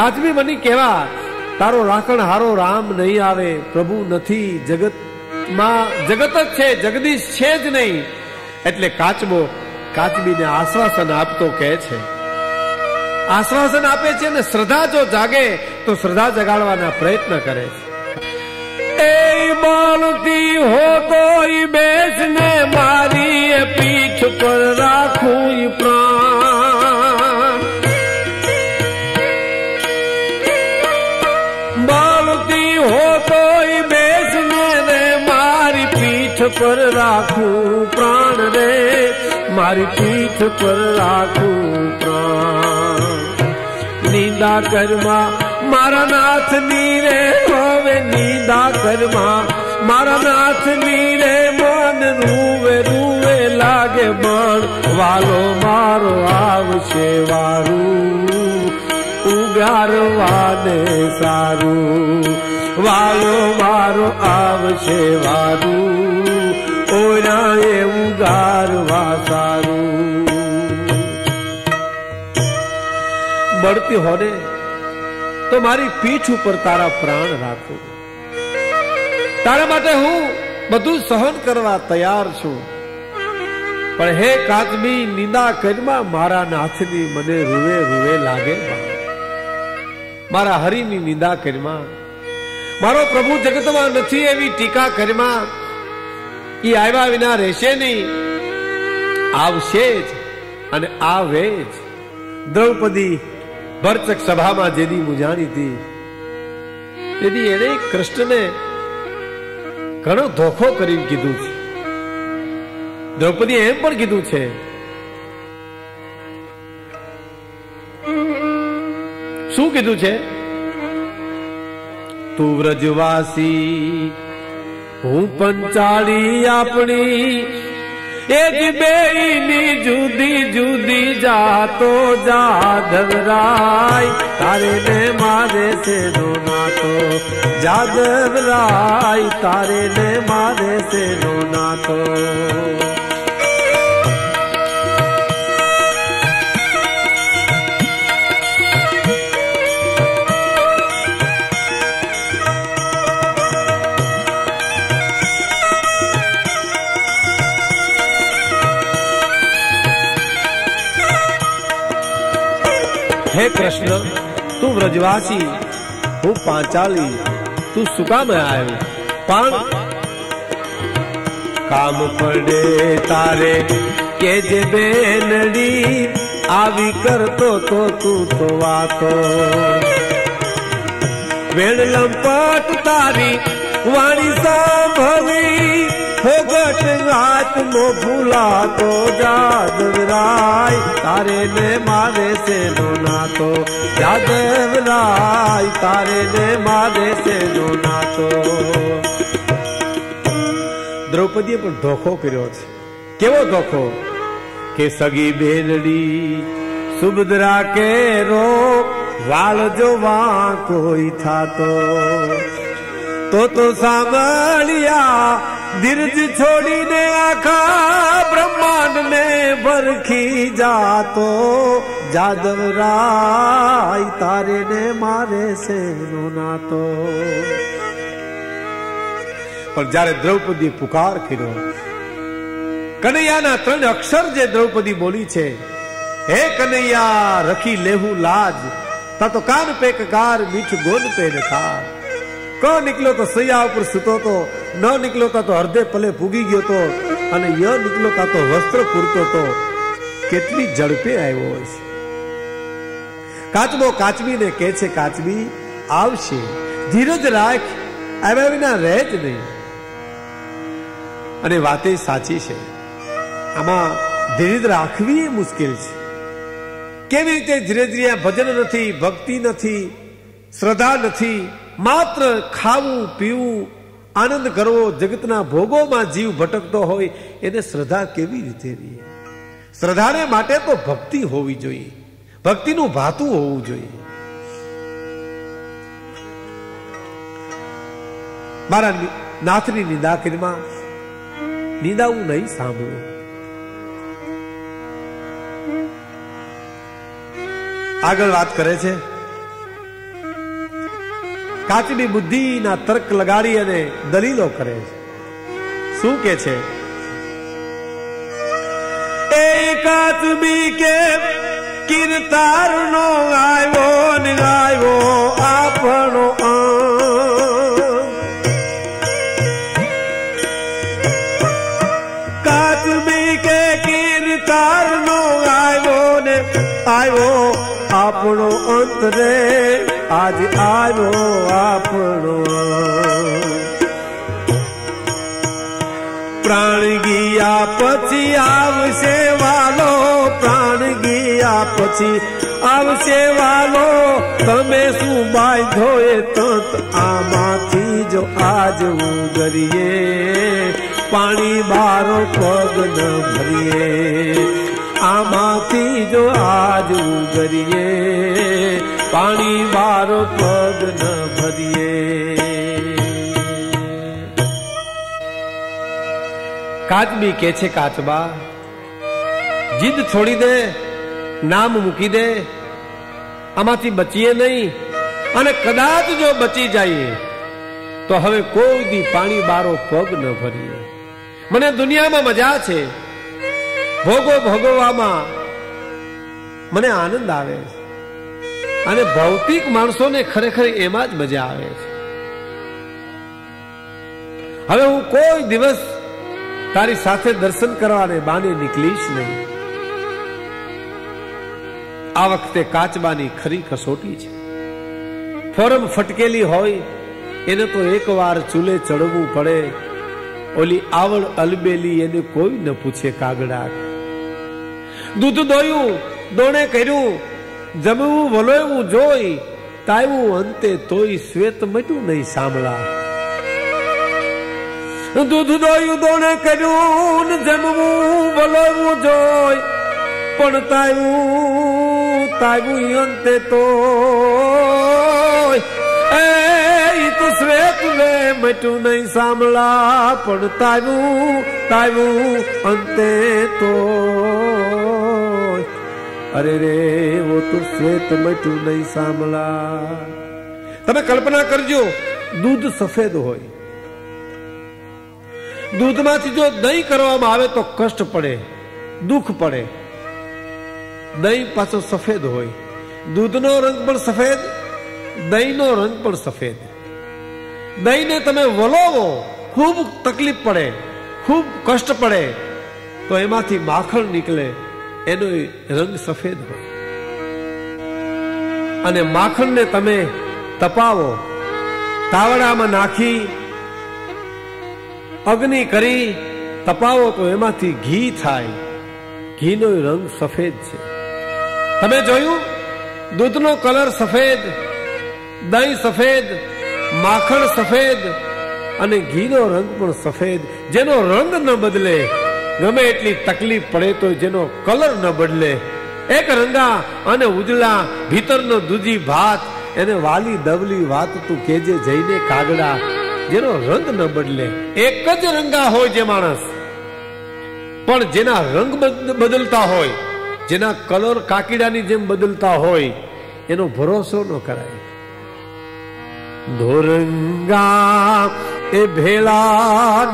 A: કાચમી બની કેવા તારો રાખણ હારો રામ નહીં આવે, પ્રભુ નથી જગતમાં, જગત જ છે, જગદીશ છે જ નહીં. એટલે કાચબો કાચબીને આશ્વાસન આપતો કહે છે. આશ્વાસન આપે છે ને શ્રદ્ધા જો જાગે, તો શ્રદ્ધા જગાડવાના પ્રયત્ન કરે છે. એ બોલતી હો તો બેસને મારી પીઠ પર રાખું પ્રાણ. પર રાખું પ્રાણ રે. મારી પીઠ પર રાખું પ્રાણ. નિંદા કરમાં મારા નાથની રે હવે નિંદા કરમાં મારા નાથની રે મન રૂવે રૂવે લાગે બણ વાલો મારો આવશે વારું. ઉગારવાને સારું. વાલો મારો આવશે વારું. ઓરા એવું ગારવા સારું. મળતી હોને, તો મારી પીઠ ઉપર તારા પ્રાણ રાખો. તારા માટે હું બધું સહન કરવા તૈયાર છું. પણ હે કાચમી, નિંદા કરમાં મારા નાથની મને રૂવે રૂવે લાગે મારા હરિની નિંદા કરમાં, મારો પ્રભુ જગતમાં નથી એવી ટીકા કરમાં એ આવ્યા વિના રહેશે નહીં. આવશે જ અને આવે જ. દ્રૌપદી ભરચક સભામાં જેદી મુજાણી હતી. તેથી એને કૃષ્ણને ઘણો ધોખો કરી કીધું છે. દ્રૌપદીએ એમ પણ કીધું છે શું કીધું છે? તું વ્રજવાસી હું પંચાળી આપણી એક બેની જુદી જુદી જાતો જાદવરાય તારે ને મારે છે નાતો? જાદવરાય તારે ને મારે છે નાતો? હે કૃષ્ણ તું વ્રજવાસી હું પાંચાલી તું શું કામ આવ્યો પણ કામ પડે તારે કે જે બેનડી આવી કરતો તો તું તો વાતો વેણ લંપટ તારી વાણી સાંભળી ફોગટ આત્મો ભૂલાતો જાદવરાય તારે ને મારે છે નો નાતો જાદવરાય તારે ને મારે છે નો નાતો. દ્રૌપદીએ પણ ધોખો કર્યો છે. કેવો ધોખો? કે સગી બેનડી સુભદ્રા કે રો વાળ જોવા કોઈ થાતો. તો તો સાંભળ્યા ધીરજ છોડીને આખા બ્રહ્માંડને ભરખી જાતો. જાદવ રાય તારે ને મારે છે નાતો. પણ જ્યારે દ્રૌપદી પુકાર કર્યો, કનૈયાના ત્રણ અક્ષર જે દ્રૌપદી બોલી છે, હે કનૈયા, રખી લેવું લાજ, તા તો કાન પે કકાર મીઠ ગોલ પે નખાર ક નીકળ્યો તો સૈયા ઉપર સૂતો તો ન નીકળ્યો તો અર્ધે પલે પૂગી ગયો તો, અને ય નીકળ્યો તો વસ્ત્ર પૂરતો તો કેટલી ઝડપે આવ્યો છે. કાચબો કાચબીને કે છે, કાચબી, આવશે. ધીરજ રાખ, આવ્યા વિના રહે જ નહીં. અને વાતે સાચી છે. આમાં ધીરજ રાખવી એ મુશ્કેલ છે. કેવી રીતે ધીરે ધીરે ભજન નથી, ભક્તિ નથી, શ્રદ્ધા નથી માત્ર ખાવું, પીવું, આનંદ કરવો જગતના ભોગોમાં જીવ ભટકતો હોય, એને શ્રદ્ધા કેવી રીતે રહી? શ્રદ્ધાને માટે તો ભક્તિ હોવી જોઈએ. ભક્તિનું ભાતું હોવું જોઈએ. મારા નાથની નિંદા કરીમાં નિંદાવું નહીં સાંભળવું આગળ વાત કરે છે. કાચની બુદ્ધિના તર્ક લગાડી અને દલીલો કરે છે. શું કે છે? એ કાચબી કે કિરતાર નો આવ્યો ને આવ્યો આપણો કાચબી કે કિરતાર નો આવ્યો ને આવ્યો આપણો અંત રે. આજ આવ્યો આપણો પ્રાણ ગયા પછી આવશે વાલો, પ્રાણ ગયા પછી આવશે વાલો. તમે શું બાંધો એ તંત આમાંથી જો આજ ઉગરીએ. પાણી બારો પગ ન ભરીએ. આમાંથી જો આજ ઉગરીએ. પાણી બારો પગ ન ભરીએ. કાચબી કે છે કાચબા? જીદ છોડી દે, નામ મૂકી દે, આમાંથી બચીએ નહીં, અને કદાચ જો બચી જઈએ, તો હવે કોઈ દી પાણી બારો પગ ન ભરીએ. મને દુનિયામાં મજા છે. ભોગો ભોગવવામાં મને આનંદ આવે છે. અને ભૌતિક માણસોને ખરેખર એમાં જ મજા આવે છે. હવે હું કોઈ દિવસ તારી સાથે દર્શન કરવાને બાને નીકળીશ નહીં. આ વખતે કાચબાની ખરી કસોટી છે. ફોરમ ફટકેલી હોય, એને તો એકવાર ચૂલે ચડવું પડે. ઓલી આવડ અલબેલી એને કોઈ ન પૂછે કાગડા દૂધ દોયું, દોણે કર્યું જમવું, વલોયવું, જોઈ તાવું અંતે તોય શ્વેત મટ્યું નહીં સાંભળા. દૂધ દોયું, દોણે કર્યું જમવું, વલોયવું, જોઈ. પણ તાવું તાયું. અંતે તો તો શ્વેત મે મટ્યું નહીં સાંભળા, પણ તાયું તાયું અંતે તો અરે રે ઓ તો શ્વેત મટ્યું નહીં સાંભળા. તમે કલ્પના કરજો, દૂધ સફેદ હોય. દૂધમાંથી જો દહીં કરવામાં આવે તો કષ્ટ પડે, દુઃખ પડે. દહીં પાછો સફેદ હોય. દૂધનો રંગ પણ સફેદ, દહીંનો રંગ પણ સફેદ. દહીંને તમે વલોવો, ખૂબ તકલીફ પડે, ખૂબ કષ્ટ પડે, તો એમાંથી માખણ નીકળે. એનો રંગ સફેદ હોય. અને માખણને તમે તપાવો. તાવડામાં નાખી, અગ્નિ કરી, તપાવો તો એમાંથી ઘી થાય. ઘીનો રંગ સફેદ છે. તમે જોયું? દૂધનો કલર સફેદ, દહીં સફેદ, માખણ સફેદ, અને ઘીનો રંગ પણ સફેદ. જેનો રંગ ન બદલે ગમે એટલી તકલીફ પડે તો જેનો કલર ન બદલે. એક રંગા અને ઉજળા, ભીતરનો દૂધી ભાત, એને વાલી દવલી વાત તું કેજે જઈને કાગડા, જેનો રંગ ન બદલે. એક જ રંગા હોય જે માણસ. પણ જેના રંગ બદલતા હોય, જેના કલર કાકીડાની જેમ બદલતા હોય, એનો ભરોસો ન કરાય. ધોરંગા એ ભેળા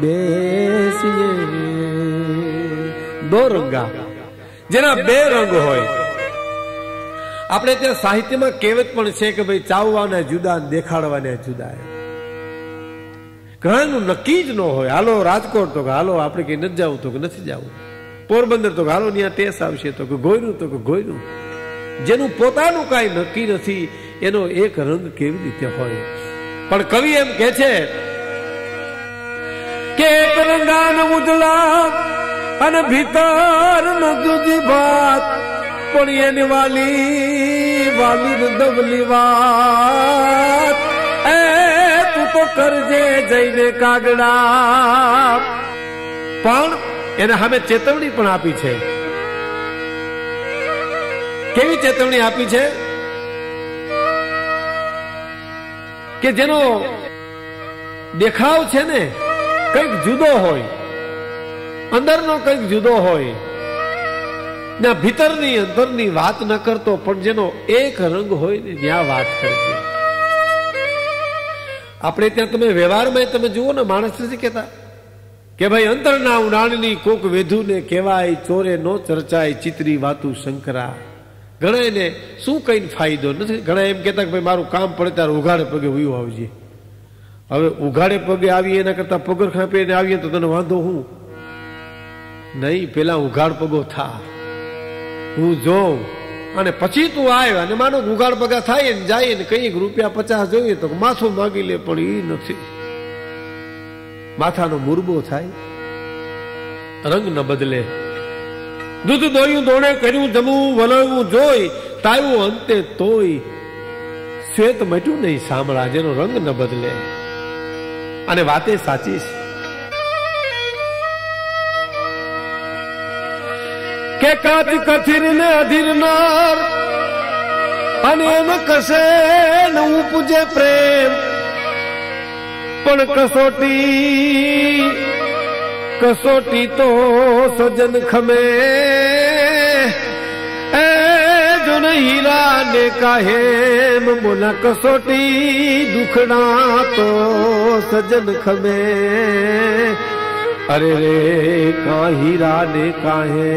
A: બેસીએ. દોરંગા. જેના બે રંગ હોય. આપણે ત્યાં સાહિત્યમાં કહેવત પણ છે કે ભાઈ, ચાવવાના જુદા, દેખાડવાના જુદા ઘણાનું નક્કી જ ન હોય. હાલો રાજકોટ તો કે હાલો આપણે કઈ નથી જવું તો કે નથી જવું. પોરબંદર તો હાલો ત્યાં ટેસ આવશે તો કે ગોયનું તો કે ગોયનું જેનું પોતાનું કાંઈ નક્કી નથી, એનો એક રંગ કેવી રીતે હોય? પણ કવિ એમ કે છે કે રંગાન ઉજળા અને ભીતર દૂધી ભાત. પણ એની વાલી વાલી દબલી વાત. એ, તું તો કરજે જઈને કાગડા. પણ એને સામે ચેતવણી પણ આપી છે. કેવી ચેતવણી આપી છે? કે જેનો દેખાવ છે ને કંઈક જુદો હોય, અંદરનો કંઈક જુદો હોય, ના ભીતરની અંદરની વાત ન કરતો, પણ જેનો એક રંગ હોય ને ત્યાં વાત કરજે આપણે ત્યાં તમે વ્યવહારમાં તમે જુઓ ને, માણસ નથી કહેતા કે ભાઈ અંતરના ઉડાણની કોક વેધુ ને કહેવાય, ચોરે નો ચર્ચાય, ચિત્રી વાતું શંકરા ઘણા એને શું કઈ ફાયદો નથી? ઘણા એમ કહેતા કે ભાઈ, મારું કામ પડે ત્યારે ઉઘાડે પગે વયું આવજે. હવે ઉઘાડે પગે આવીએ, એના કરતા પગર ખાપીને આવીએ તો તને વાંધો હું? નહીં, પેલા ઉઘાડ પગો થા. હું જોઉં અને પછી તું આવ્યો અને માનો ઉઘાડ પગા થાય ને જાય ને કઈ રૂપિયા પચાસ જોઈએ તો માથું માગી લે, પણ એ નથી. માથાનો મુરબો થાય. રંગ ન બદલે. દૂધ દોયું દોડે કર્યું, જમવું, વલણવું જોઈ, તાયું અંતે તોય. શ્વેત મટ્યું નહીં સાંભળા, જેનો રંગ ન બદલે. અને વાતે સાચી છે. કે કાચ કથિર ને અધીરનાર અને એમ કશે નવું ઉપજે પ્રેમ. પણ કસોટી કસોટી તો સજન ખમે. હીરા ને કાહેમ બોલા કસોટી દુખડા તો સજન ખમે. અરે રે કા હીરા ને કાહે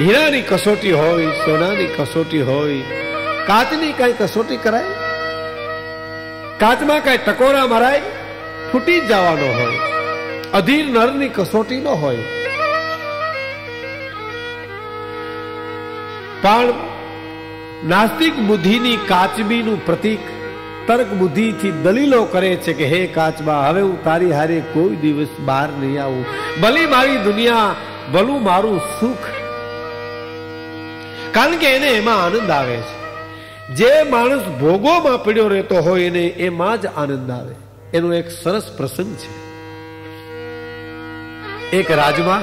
A: હીરાની કસોટી હોય, સોનાની કસોટી હોય, કાચની કઈ કસોટી કરાય? કાચમાં કઈ ટકોરા મરાય? ફૂટી જવાનો હોય. અધીર નરની કસોટી ન હોય. પણ નાસ્તિક બુદ્ધિની કાચબીનું પ્રતીક તર્ક બુદ્ધિથી દલીલો કરે છે કે, હે કાચબા, હવે હું તારી હારે કોઈ દિવસ બહાર નહીં આવું. ભલી મારી દુનિયા ભલું મારું સુખ. કારણ કે એને એમાં આનંદ આવે છે. જે માણસ ભોગોમાં પડ્યો રહેતો હોય એને એમાં જ આનંદ આવે. એનો એક સરસ પ્રસંગ છે. એક રાજમાં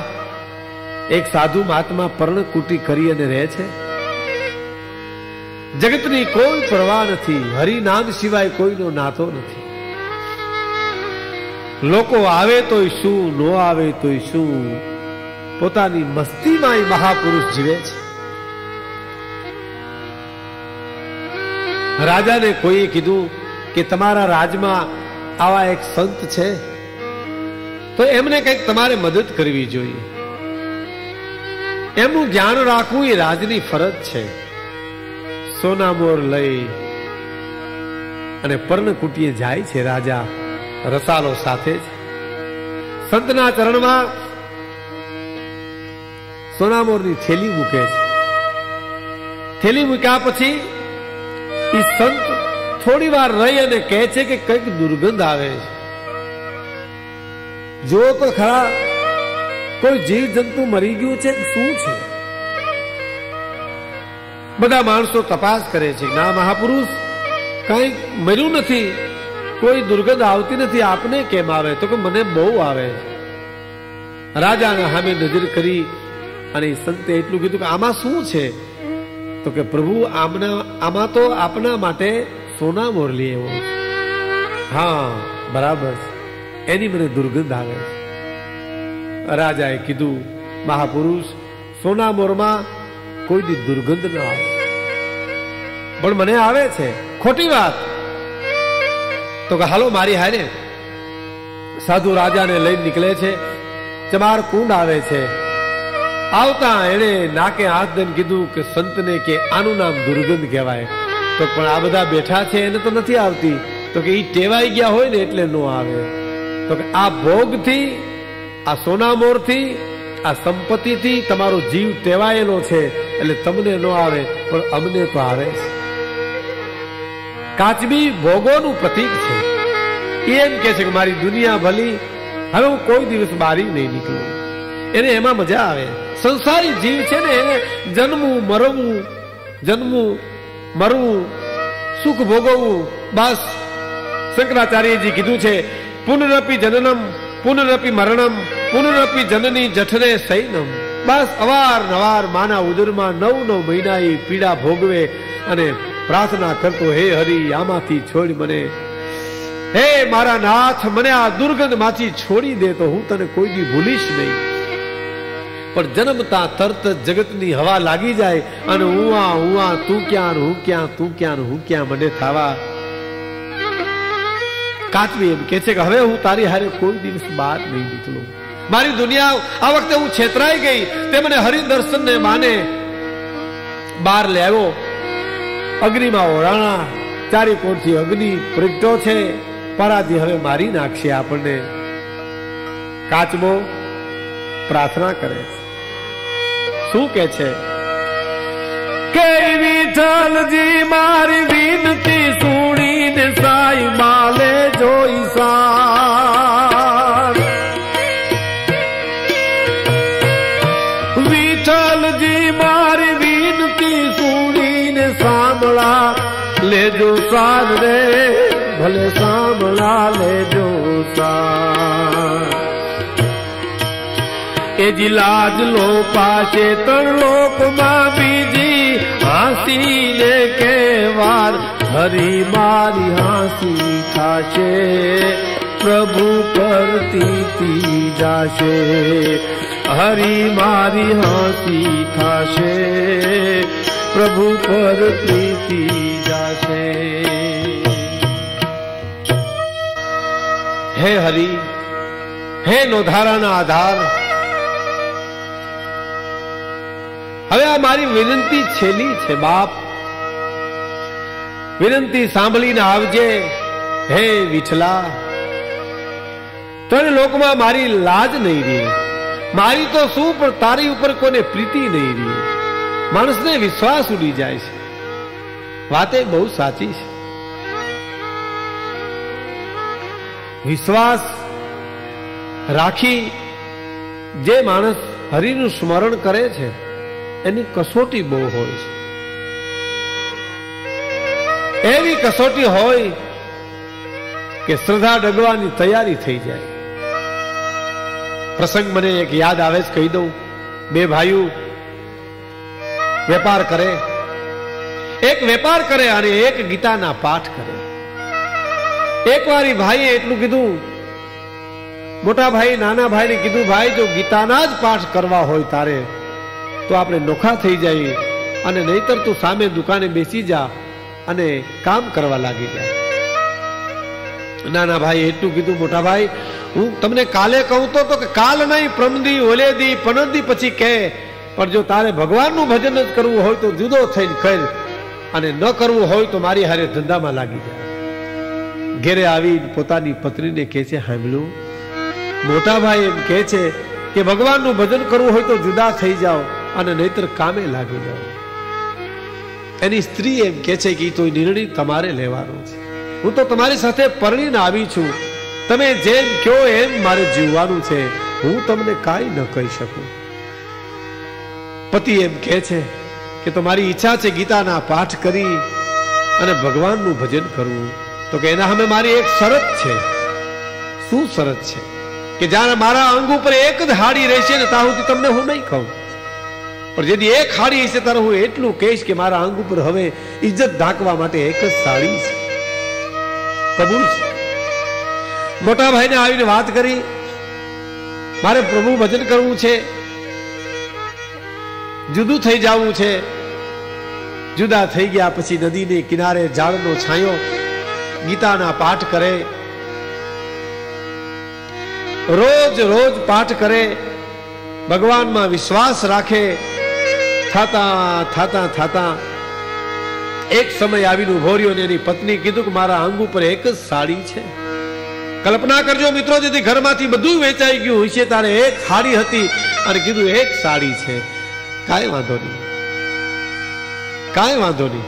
A: એક સાધુ મહાત્મા પર્ણકુટી કરી અને રહે છે. જગતની કોઈ પરવા નથી. હરિનામ સિવાય કોઈનો નાતો નથી. લોકો આવે તોય શું, નો આવે તોય શું? પોતાની મસ્તીમાં મહાપુરુષ જીવે છે. રાજાને કોઈએ કીધું કે તમારા રાજમાં આવા એક સંત છે? તો એમને કંઈક તમારે મદદ કરવી જોઈએ. એમનું જ્ઞાન રાખવું એ રાજની ફરજ છે. સોનામોર લઈ અને પર્ણકુટીએ જાય છે રાજા રસાલો સાથે જ. સંતના ચરણમાં સોનામોરની થેલી મૂકે છે. થેલી મૂક્યા પછી એ સંત થોડી વાર રહી અને કહે છે કે કંઈક દુર્ગંધ આવે છે. જો તો ખરા, કોઈ જીવ જંતુ મરી ગયું છે, શું છે? બધા માણસો તપાસ કરે છે ના, મહાપુરુષ કઈ મર્યું નથી. કોઈ દુર્ગંધ આવતી નથી. આપને કેમ આવે? તો કે મને બહુ આવે. રાજાને સામે નજર કરી અને સંતે એટલું કીધું કે આમાં શું છે? તો કે પ્રભુ, આમના, આમાં તો આપના માટે સોના મોરલી એવો. હા, બરાબર. એની મને દુર્ગંધ આવે. રાજાએ કીધું, મહાપુરુષ, સોના મોરમાં કોઈ દી દુર્ગંધ ના આવે. પણ મને આવે છે. ખોટી વાત. તો કે હાલો મારી હારે. સાધુ રાજાને લઈને નીકળે છે. ચમાર કુંડ આવે છે. આવતા એને નાકે હાથ દઈને કીધું કે સંતને કે આનું નામ દુર્ગંધ કહેવાય. તો પણ આ બધા બેઠા છે, એને તો નથી આવતી. તો કે એ ટેવાઈ ગયા હોય ને એટલે ન આવે. તો કે આ ભોગથી, આ સોનામોરથી આ સંપત્તિથી તમારો જીવ ટેવાયેલો છે, એટલે તમને ન આવે, પણ અમને તો આવે છે. કાચબી ભોગોનું પ્રતીક છે. એમ કે છે કે મારી દુનિયા ભલી, હવે હું કોઈ દિવસ બારી નહીં નીકળું. એને એમાં મજા આવે. સંસારી જીવ છે ને, એને જન્મવું, મરવું જન્મવું, મરવું, સુખ ભોગવવું, બસ. શંકરાચાર્યજી કીધું છે, પુનરપી જનનમ પુનરપી મરણમ, પુનરપી જનની જઠરે સૈનમ. બસ અવાર નવાર માના ઉદરમાં નવ નવ મહિના એ પીડા ભોગવે અને પ્રાર્થના કરતો હે હરિ, આમાંથી છોડ મને. હે મારા નાથ, મને આ દુર્ગંધમાંથી છોડી દે તો હું તને કોઈ દી ભૂલીશ નહીં. પણ જન્મતા તરત જગતની હવા લાગી જાય અને હું આ હું આ તું ક્યાં હું ક્યાં, તું ક્યાં હું ક્યાં મને થાવા. કાચવી એમ કે છે કે હવે હું તારી હારે કોઈ દિવસ બહાર નહીં નીકળું. મારી દુનિયા આ વખતે હું છેતરાઈ ગઈ. તે મને હરિદર્શન ને માને બહાર લેવો અગ્નિમાં ઓરાણા. ચારી કોરથી અગ્નિ પ્રગટો છે. પરાધી હવે મારી નાખશે આપણને. કાચબો પ્રાર્થના કરે શું કે છે? કે વિઠલજી મારી વિનતી સુણીને સાઈ માલે. જોઈ સા વિઠ્ઠલજી, મારી વિનતી સુણીને સાંભળા, લેજો સાર રે, ભલે સાંભળા, લેજો સાર એજી લાજ લો પાસે ત્રણ લોકમાં બીજી હાસીને કેવાર હરી મારી હાંસી થાશે પ્રભુ કરતી જાશે. હરી મારી હાંસી થાશે પ્રભુ કરતી જાશે. હે હરી, હે નોધારાના આધાર. હવે આ મારી વિનંતી છેલ્લી છે, બાપ. વિનંતી સાંભળીને આવજે. હે વિઠલા ત્રણ લોકમાં મારી લાજ નહીં રહી મારી તો શું, પણ તારી ઉપર કોને પ્રીતિ નહીં રહી માણસને વિશ્વાસ ઉડી જાય છે. વાતે બહુ સાચી છે. વિશ્વાસ રાખી જે માણસ હરિનું સ્મરણ કરે છે, એની કસોટી બહુ હોય છે. એવી કસોટી હોય કે શ્રદ્ધા ડગવાની તૈયારી થઈ જાય. પ્રસંગ મને એક યાદ આવે જ કહી દઉં. બે ભાઈઓ વેપાર કરે. એક વેપાર કરે અને એક ગીતાના પાઠ કરે. એક વારી ભાઈએ એટલું કીધું, મોટા ભાઈ, નાના ભાઈને કીધું, ભાઈ, જો ગીતાના જ પાઠ કરવા હોય તારે, તો આપણે નોખા થઈ જઈએ અને નહીતર તું સામે દુકાને બેસી જા. અને કામ કરવા લાગી ગયા. નાના ભાઈ એટલું કીધું, મોટા ભાઈ, હું તમને કાલે કહું તો કે કાલ નહીં, પ્રમદી, ઓલેદી પનદી પછી કહે પણ જો તારે ભગવાનનું ભજન જ કરવું હોય તો જુદો થઈને કર. અને ન કરવું હોય તો મારી હારે ધંધામાં લાગી જાય ઘેરે આવી પોતાની પત્નીને કહે છે સાંભળ્યું મોટા ભાઈ એમ કહે છે કે, ભગવાનનું ભજન કરવું હોય તો જુદા થઈ જાઓ અને નહીતર કામે લાગી જાઓ. એની સ્ત્રી એમ કે છે કે તો નિર્ણય તમારે લેવાનો છે. હું તો તમારી સાથે પરણીને આવી છું. તમે જેમ કહો એમ મારે જીવવાનું છે. હું તમને કાંઈ ન કહી શકું. પતિ એમ કહે છે કે તમારી ઈચ્છા છે ગીતાના પાઠ કરી અને ભગવાનનું ભજન કરવું. તો કે એના સામે મારી એક શરત છે. શું શરત છે? કે જ્યારે મારા અંગ ઉપર એક જ હાડી રહેશે ને ત્યાં સુધી તમને હું નહીં કહું. પણ જેથી એક હાડી હશે ત્યારે હું એટલું કહીશ કે મારા અંગ ઉપર હવે ઇજ્જત ઢાંકવા માટે એક જ સાડી છે. કબૂલ છે. મોટા ભાઈને આવીને વાત કરી. મારે પ્રભુ ભજન કરવું છે. જુદું થઈ જવું છે. જુદા થઈ ગયા પછી નદીને કિનારે ઝાડનો છાંયો ગીતાના પાઠ કરે. રોજ રોજ પાઠ કરે. ભગવાનમાં વિશ્વાસ રાખે. થાતા, થતા થતા. એક સમય આવીને ઊભો રહ્યો એની પત્ની કીધું કે મારા અંગ ઉપર એક સાડી છે. કલ્પના કરજો મિત્રો, જેથી ઘરમાંથી બધું વેચાઈ ગયું હશે તારે એક સાડી હતી અને કીધું એક સાડી છે. કાંઈ વાંધો નહીં. કાંઈ વાંધો નહીં.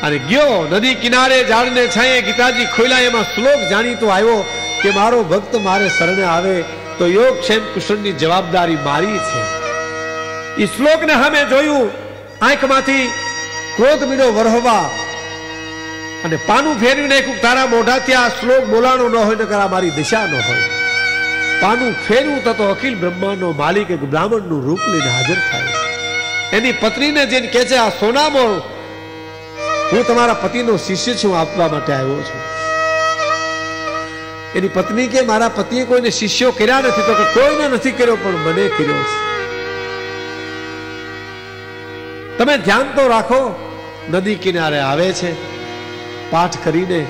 A: અને ગયો નદી કિનારે ઝાડને છાંયે ગીતાજી ખોલ્યા એમાં શ્લોક જાણીતો આવ્યો કે મારો ભક્ત મારે શરણે આવે, તો યોગ ક્ષેમ કુશળની જવાબદારી મારી છે. એ શ્લોકને સામે જોયું, આંખમાંથી ક્રોધ મીડો વરહવા. અને પાનું ફેરવી નાખ્યું, તારા મોઢાથી આ શ્લોક બોલાણો ન હોય નકર મારી દિશા ન હોય. પાનું ફેરવું તો અખિલ બ્રહ્માંડનો માલિક એક બ્રાહ્મણનું રૂપ લઈને હાજર થાય. એની પત્નીને જેને કહે છે, આ સોનામો હું તમારા પતિનો શિષ્ય છું, આપવા માટે આવ્યો છું. એની પત્ની કે, મારા પતિએ કોઈને શિષ્યો કર્યા નથી, તો કે કોઈને નથી કર્યો, પણ મને કર્યો છે. તમે ધ્યાન તો રાખો, નદી કિનારે આવે છે, પાઠ કરીને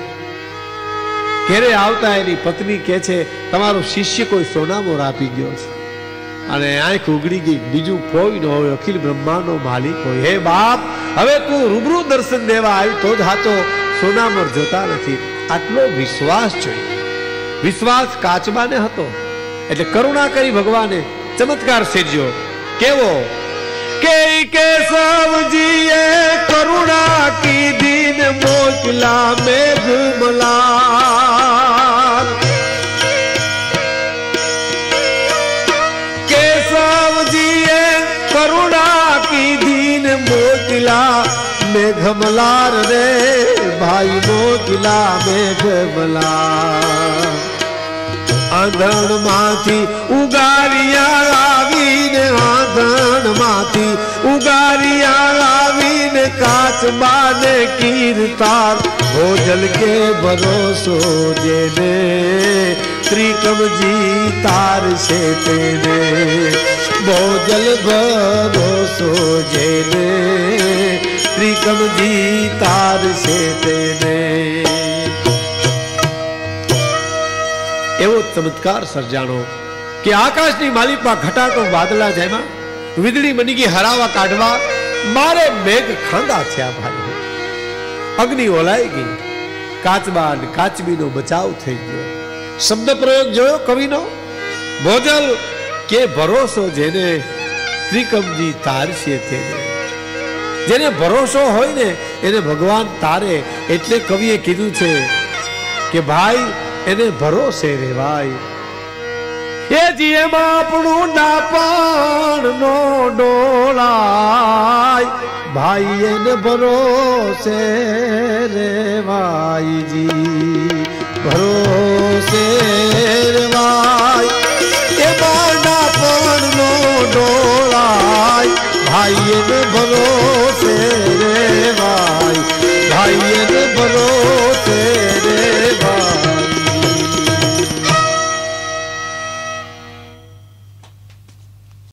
A: ઘેરે આવતા એની પત્ની કે છે, તમારો શિષ્ય કોઈ સોનામોર આપી ગયો છે. અને આંખ ઉગડી ગઈ, બીજું કોઈ ન હોય, અખિલ બ્રહ્માંડનો માલિક હોય. હે બાપ, હવે તું રૂબરૂ દર્શન દેવા આવી, તો જ હાચો સોનામર જોતા નથી. આટલો વિશ્વાસ જોઈએ વિશ્વાસ કાચબાને હતો. એટલે કરુણા કરી ભગવાને ચમત્કાર સેજ્યો કેવો? કે કેશવજીએ કરુણા કી દીન મોકલા મેઘમલા કેશવજીએ કરુણા કી દીન મોકલા મેઘમલાર રે, ભાઈ મોકલા મેઘમલા આંધણમાંથી ઉગારિયા આવીને આંધણમાંથી ઉગારિયા આવીને કાચબાને કીર્તાર. ભોજલ કે ભરોસો જેને ત્રિકમજી તાર છે તેને. ભોજલ ભરોસો જેને ત્રિકમજી તાર છે તેને. એવો ચમત્કાર સર્જાણો કે આકાશની માલિકમાં ઘટાટો વાદળા જેમાં, વીજળી બની ગઈ હરાવા કાઢવા, મારે મેઘ ખાંદા થયા ભાઈ અગ્નિ ઓલાઈ ગઈ. કાચબા અને કાચબીનો બચાવ થઈ ગયો. શબ્દ પ્રયોગ જોયો કવિનો? ભોજલ, કે ભરોસો જેને ત્રિકમજી તારશે તેને? જેને ભરોસો હોય ને, એને ભગવાન તારે. એટલે કવિએ કીધું છે કે ભાઈ, એને ભરોસે રેવાય. એ જીએમાં આપણું નાપાણ નો ડોળાય. ભાઈ એને ભરોસે રેવાયજી ભરોસે રેવાય એ માના પણ નો ડોળાય. ભાઈ એને ભરોસે રેવાય ભાઈ એને ભરોસે